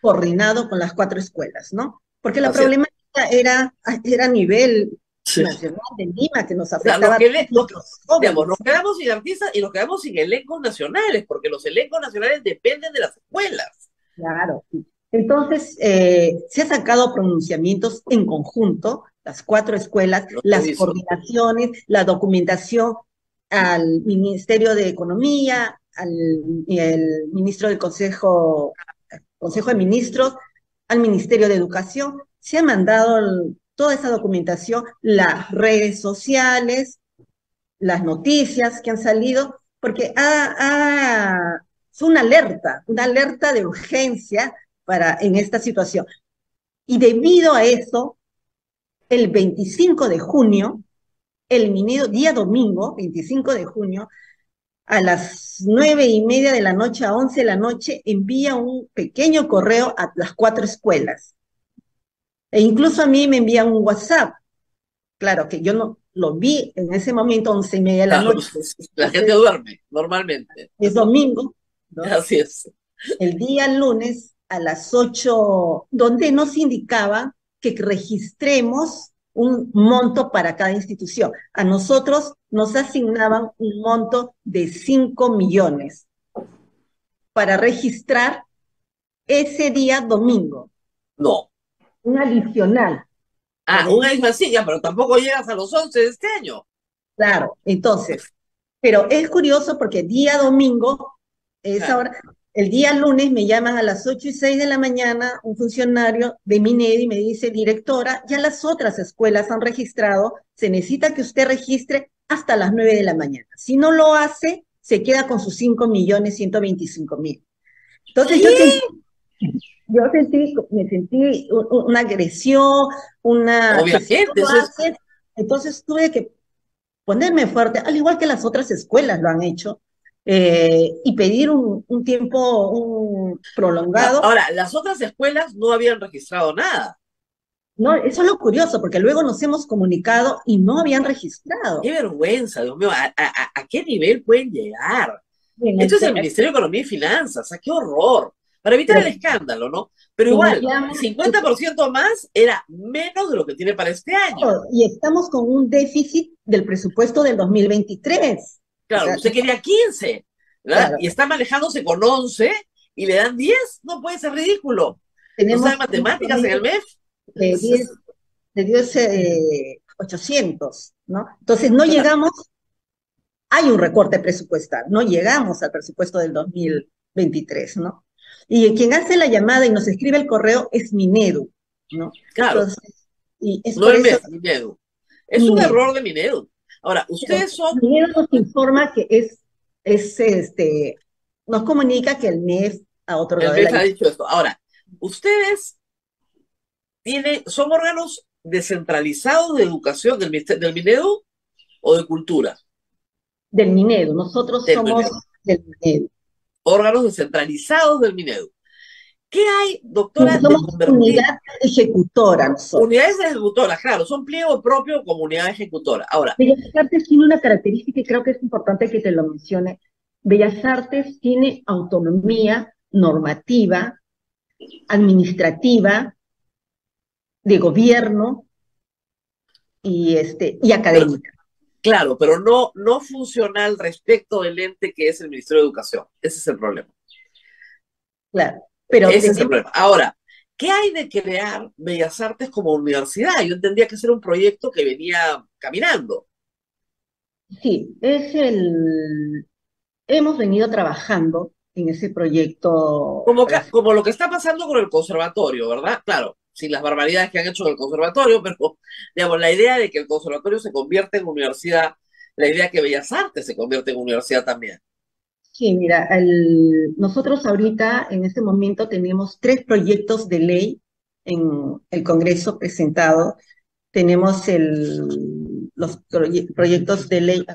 coordinado con las cuatro escuelas, ¿no? Porque la problemática era, era a nivel nacional de Lima que nos afectaba. digamos, nos quedamos sin artistas y nos quedamos sin elencos nacionales, porque los elencos nacionales dependen de las escuelas. Claro, entonces, eh, se han sacado pronunciamientos en conjunto, las cuatro escuelas, las coordinaciones, la documentación al Ministerio de Economía, al el ministro del Consejo, Consejo de Ministros, al Ministerio de Educación. Se ha mandado toda esa documentación, las redes sociales, las noticias que han salido, porque ha, es una alerta, una alerta de urgencia para, en esta situación. Y debido a eso, el 25 de junio, el Minedo, día domingo, 25 de junio, a las nueve y media de la noche a once de la noche, envía un pequeño correo a las cuatro escuelas. E incluso a mí me envía un WhatsApp. Claro que yo no lo vi en ese momento, once y media de la noche. La gente duerme normalmente. Es domingo. Así es. El día lunes a las 8, donde nos indicaba que registremos un monto para cada institución. A nosotros nos asignaban un monto de 5 millones para registrar ese día domingo. No. Un adicional. Ah, un adicional, pero tampoco llegas a los 11 de este año. Claro, entonces, pero es curioso porque día domingo, esa hora, el día lunes me llaman a las 8 y 6 de la mañana un funcionario de Minedi y me dice, directora, ya las otras escuelas han registrado, se necesita que usted registre hasta las 9 de la mañana. Si no lo hace, se queda con sus 5 millones 125 mil. Entonces yo sentí, yo sentí, me sentí una agresión, una... Obviamente. Entonces tuve que ponerme fuerte, al igual que las otras escuelas lo han hecho, eh, y pedir un, tiempo un prolongado. Ahora, las otras escuelas no habían registrado nada. No, eso es lo curioso, porque luego nos hemos comunicado y no habían registrado. Qué vergüenza, Dios mío, ¿a, qué nivel pueden llegar? Esto es el Ministerio de Economía y Finanzas, qué horror. Para evitar el escándalo, ¿no? Pero igual, 50% más era menos de lo que tiene para este año. Y estamos con un déficit del presupuesto del 2023. Claro, usted quería 15, ¿verdad? Y está manejándose con 11 y le dan 10, no puede ser ridículo. Tenemos ¿No sabe matemáticas en el MEF? De 10, de 10 800, ¿no? Entonces no llegamos, hay un recorte presupuestal, no llegamos al presupuesto del 2023, ¿no? Y quien hace la llamada y nos escribe el correo es Minedu, ¿no? Claro. y es no el MEF, Minedu. Es un error de Minedu. Ahora, ustedes son... El nos informa que es, es este, nos comunica que el MEF a otro lado. El MEF ha dicho esto. Ahora, ustedes tienen, son órganos descentralizados de educación del, del Minedu o de cultura? Del Minedu, nosotros somos del Minedu. Órganos descentralizados del Minedu. ¿Qué hay, doctora? Somos unidad ejecutora nosotros. Unidades ejecutoras, claro, son pliego propio como unidad ejecutora. Ahora. Bellas Artes tiene una característica y creo que es importante que te lo mencione. Bellas Artes tiene autonomía normativa, administrativa, de gobierno y, este, y académica. claro, pero no, no funcional respecto del ente que es el Ministerio de Educación. Ese es el problema. Claro, pero... Ese es el problema. Ahora, ¿qué hay de crear Bellas Artes como universidad? Yo entendía que ese era un proyecto que venía caminando. Sí, es el... Hemos venido trabajando en ese proyecto. Como, como lo que está pasando con el conservatorio, ¿verdad? Claro, sin las barbaridades que han hecho en el conservatorio, <laughs> pero digamos, la idea de que el conservatorio se convierte en universidad, la idea de que Bellas Artes se convierte en universidad también. Sí, mira, nosotros ahorita en este momento tenemos tres proyectos de ley en el Congreso presentado. Tenemos el, los proyectos de ley,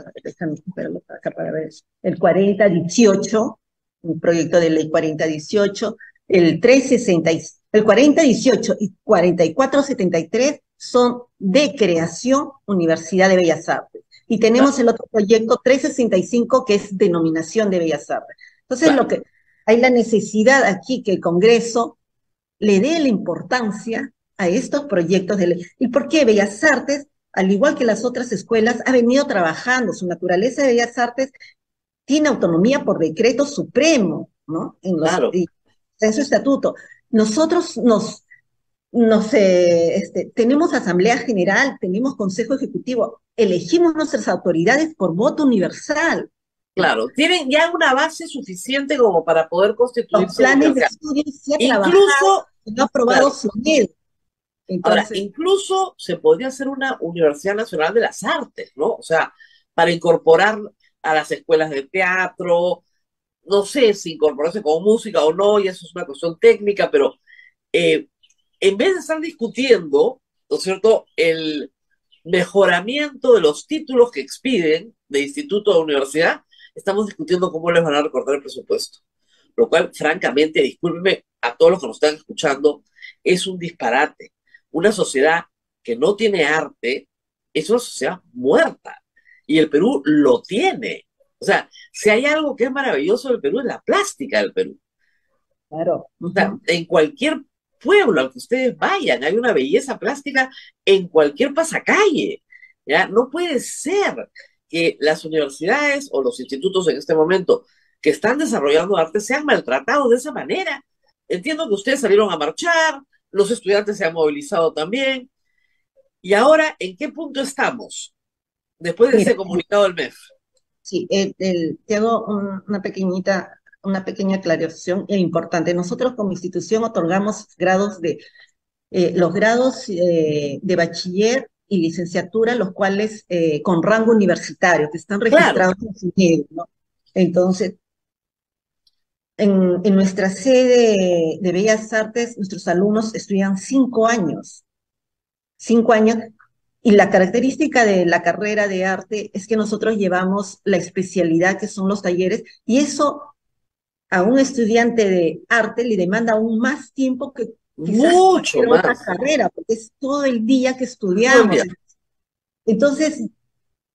acá para ver, el 4018, un proyecto de ley 4018, el 360, el 4018 y 4473 son de creación Universidad de Bellas Artes. Y tenemos el otro proyecto 365 que es denominación de Bellas Artes. Entonces, lo que hay la necesidad aquí que el Congreso le dé la importancia a estos proyectos de ley. ¿Y por qué Bellas Artes, al igual que las otras escuelas, ha venido trabajando? Su naturaleza de Bellas Artes tiene autonomía por decreto supremo, ¿no? En, en su estatuto. Nosotros nos, nos eh, este, tenemos asamblea general, tenemos consejo ejecutivo, elegimos nuestras autoridades por voto universal. Claro, tienen ya una base suficiente como para poder constituir los planes de estudio se incluso no aprobado su Ahora, incluso se podría hacer una Universidad Nacional de las Artes, ¿no? O sea, para incorporar a las escuelas de teatro, no sé si incorporarse como música o no, y eso es una cuestión técnica, pero eh, en vez de estar discutiendo, ¿no es cierto?, el mejoramiento de los títulos que expiden de instituto a universidad, estamos discutiendo cómo les van a recortar el presupuesto. Lo cual, francamente, discúlpenme a todos los que nos están escuchando, es un disparate. Una sociedad que no tiene arte es una sociedad muerta y el Perú lo tiene. O sea, si hay algo que es maravilloso del Perú es la plástica del Perú. Claro. O sea, en cualquier pueblo al que ustedes vayan, hay una belleza plástica en cualquier pasacalle. ¿ya? No puede ser que las universidades o los institutos en este momento que están desarrollando arte sean maltratados de esa manera. Entiendo que ustedes salieron a marchar, los estudiantes se han movilizado también. Y ahora, ¿en qué punto estamos? después de ese comunicado del MEF. Sí, te hago una pequeñita, una pequeña aclaración importante. Nosotros como institución otorgamos grados de, eh, los grados eh, de bachiller y licenciatura, los cuales eh, con rango universitario, que están registrados en su ¿no? Entonces, en, en, nuestra sede de Bellas Artes, nuestros alumnos estudian cinco años. Cinco años y la característica de la carrera de arte es que nosotros llevamos la especialidad que son los talleres y eso a un estudiante de arte le demanda aún más tiempo que mucho más otra carrera, porque es todo el día que estudiamos. Entonces,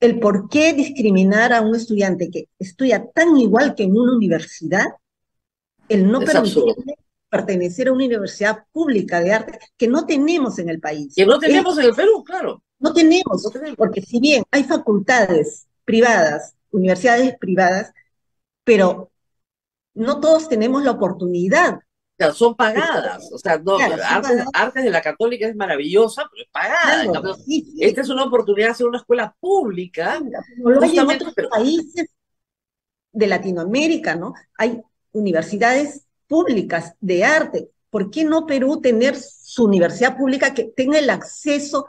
el por qué discriminar a un estudiante que estudia tan igual que en una universidad, el no permitirle pertenecer a una universidad pública de arte que no tenemos en el país. Que no tenemos en el Perú, claro. No tenemos, porque si bien hay facultades privadas, universidades privadas, pero no todos tenemos la oportunidad. son pagadas, o sea, no, artes, de la católica es maravillosa, pero es pagada. Esta es una oportunidad de hacer una escuela pública. Como hay en otros países de Latinoamérica, ¿no? Hay universidades públicas de arte. ¿Por qué no Perú tener su universidad pública que tenga el acceso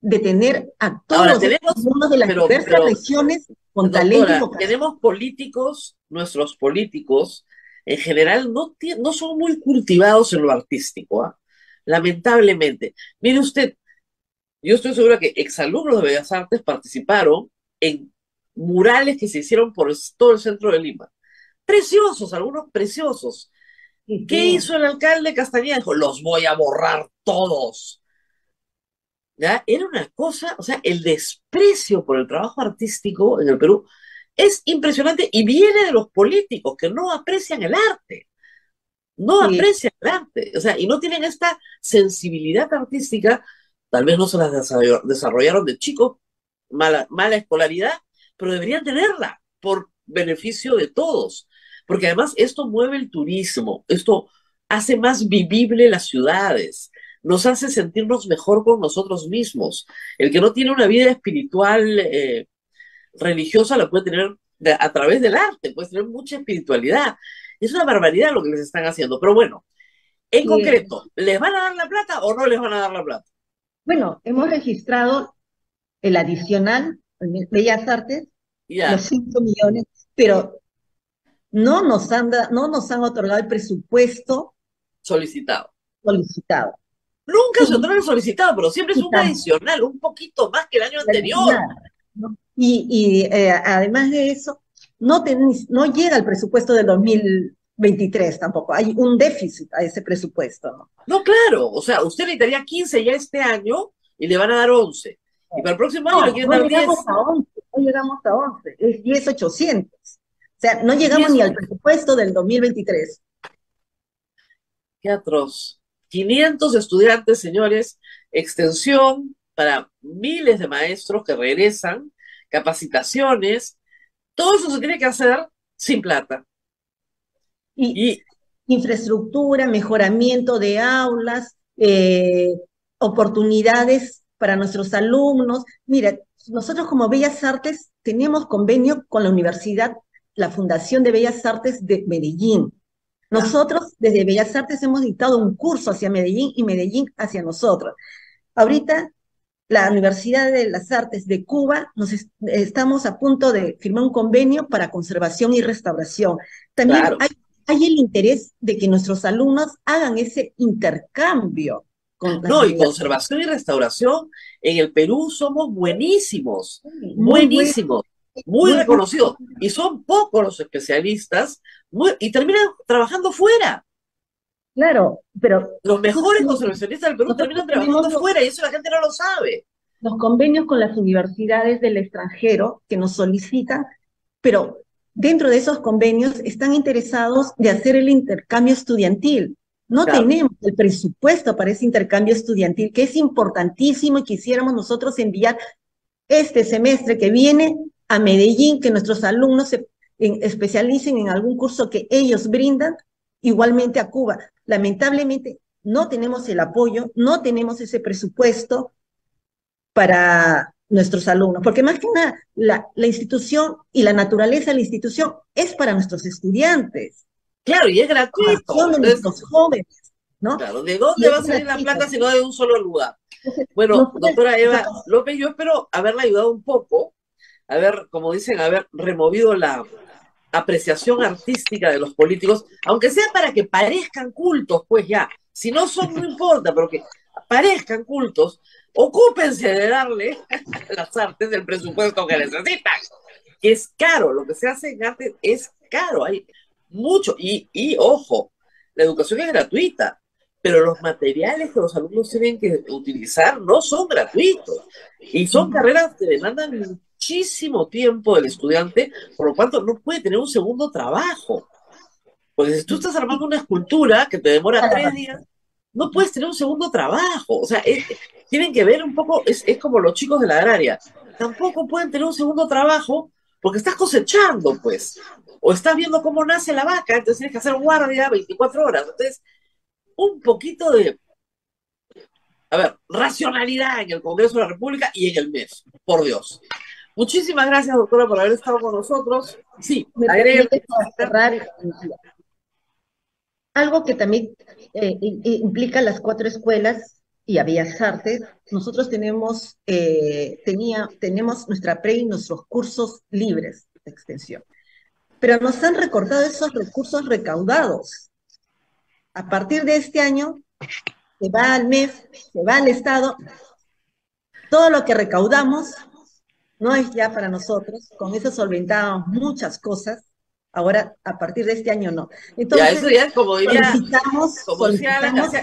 de tener a todos los de las diversas regiones con talento Tenemos políticos, nuestros políticos, en general, no, no son muy cultivados en lo artístico, ¿ah? lamentablemente. Mire usted, yo estoy segura que exalumnos de Bellas Artes participaron en murales que se hicieron por todo el centro de Lima. Preciosos, algunos preciosos. ¿Qué hizo el alcalde Castañeda? Dijo, los voy a borrar todos. ¿ya? Era una cosa, o sea, el desprecio por el trabajo artístico en el Perú es impresionante y viene de los políticos que no aprecian el arte. No aprecian el arte, o sea, y no tienen esta sensibilidad artística, tal vez no se las desarrollaron de chicos, mala, mala escolaridad, pero deberían tenerla por beneficio de todos. porque además esto mueve el turismo, esto hace más vivible las ciudades, nos hace sentirnos mejor con nosotros mismos. El que no tiene una vida espiritual eh, religiosa la puede tener a través del arte, puede tener mucha espiritualidad. Es una barbaridad lo que les están haciendo, pero bueno, en concreto, ¿les van a dar la plata o no les van a dar la plata? Bueno, hemos registrado el adicional, Bellas Artes, los 5 millones, pero no nos han, no nos han otorgado el presupuesto solicitado. Solicitado. Nunca se otorga el solicitado, pero siempre es un adicional, un poquito más que el año anterior. Y, eh, además de eso, no, no llega el presupuesto del 2023 tampoco. Hay un déficit a ese presupuesto. ¿no? no, claro. O sea, usted necesitaría 15 ya este año y le van a dar 11. Y para el próximo año le quieren dar 10. A 11, no llegamos a 11, es 10,800. O sea, no llegamos ni al presupuesto del 2023. Qué atroz. 500 estudiantes, señores, extensión para miles de maestros que regresan, capacitaciones, todo eso se tiene que hacer sin plata. Y, infraestructura, mejoramiento de aulas, eh, oportunidades para nuestros alumnos. Mira, nosotros como Bellas Artes tenemos convenio con la Universidad, la Fundación de Bellas Artes de Medellín. Nosotros desde Bellas Artes hemos dictado un curso hacia Medellín y Medellín hacia nosotros. Ahorita la Universidad de las Artes de Cuba nos estamos a punto de firmar un convenio para conservación y restauración. También hay, hay, el interés de que nuestros alumnos hagan ese intercambio. Con no, y conservación y restauración en el Perú somos buenísimos, buenísimos muy, reconocido. Y son pocos los especialistas y terminan trabajando fuera. Claro, pero... Los mejores conservacionistas del Perú terminan trabajando fuera y eso la gente no lo sabe. Los convenios con las universidades del extranjero que nos solicitan, pero dentro de esos convenios están interesados de hacer el intercambio estudiantil. No tenemos el presupuesto para ese intercambio estudiantil, que es importantísimo y quisiéramos nosotros enviar este semestre que viene a Medellín, que nuestros alumnos se especialicen en algún curso que ellos brindan, igualmente a Cuba. Lamentablemente no tenemos el apoyo, no tenemos ese presupuesto para nuestros alumnos, porque más que nada la, la institución y la naturaleza de la institución es para nuestros estudiantes. Claro, y es gratuito. De nuestros jóvenes, ¿no? Claro, ¿de dónde va a salir la plata si no de un solo lugar? Bueno, doctora Eva López, yo espero haberla ayudado un poco haber, como dicen, haber removido la apreciación artística de los políticos, aunque sea para que parezcan cultos, pues ya, si no son, no importa, pero que parezcan cultos, ocúpense de darle a <laughs> las artes del presupuesto que necesitan, que es caro, lo que se hace en arte es caro, hay mucho, y, y ojo, la educación es gratuita, pero los materiales que los alumnos tienen que utilizar no son gratuitos, y son carreras que demandan muchísimo tiempo del estudiante, por lo tanto no puede tener un segundo trabajo. Pues si tú estás armando una escultura que te demora tres días, no puedes tener un segundo trabajo. O sea, tienen que ver un poco, es, es como los chicos de la agraria. Tampoco pueden tener un segundo trabajo porque estás cosechando, pues. O estás viendo cómo nace la vaca, entonces tienes que hacer guardia 24 horas. Entonces, un poquito de, a ver, racionalidad en el Congreso de la República y en el mes, por Dios. Muchísimas gracias, doctora, por haber estado con nosotros. Sí, me cerrar. Algo que también eh, implica las cuatro escuelas y a Bellas Artes. Nosotros tenemos, eh, tenía, tenemos nuestra pre y nuestros cursos libres de extensión. Pero nos han recortado esos recursos recaudados. A partir de este año, se va al MEF, se va al Estado. Todo lo que recaudamos no es ya para nosotros, con eso solventábamos muchas cosas, ahora a partir de este año no. Entonces, ya, eso ya es como diría, como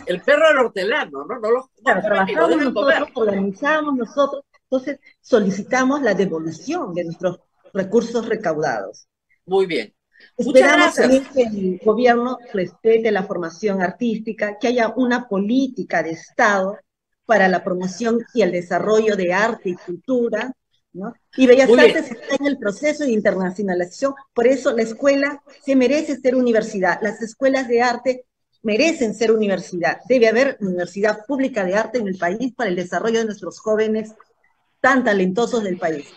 el perro del hortelano, ¿no? no, lo, claro, trabajamos nosotros, organizamos nosotros, entonces solicitamos la devolución de nuestros recursos recaudados. Muy bien. Esperamos también que el gobierno respete la formación artística, que haya una política de Estado para la promoción y el desarrollo de arte y cultura, ¿no? Y Bellas Artes está en el proceso de internacionalización, por eso la escuela se merece ser universidad. Las escuelas de arte merecen ser universidad. Debe haber universidad pública de arte en el país para el desarrollo de nuestros jóvenes tan talentosos del país.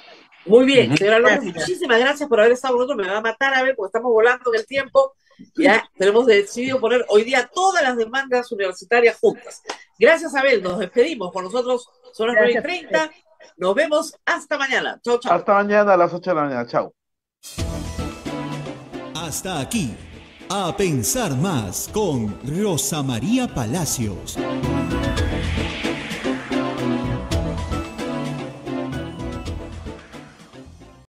Muy bien, señora López, muchísimas gracias por haber estado con nosotros. Me va a matar a ver porque estamos volando en el tiempo. Ya tenemos decidido poner hoy día todas las demandas universitarias juntas. Gracias, Abel. Nos despedimos. Con nosotros son las 9 y 30. Nos vemos hasta mañana. Chau, chau. Hasta mañana a las 8 de la mañana. Chau. Hasta aquí. A pensar más con Rosa María Palacios.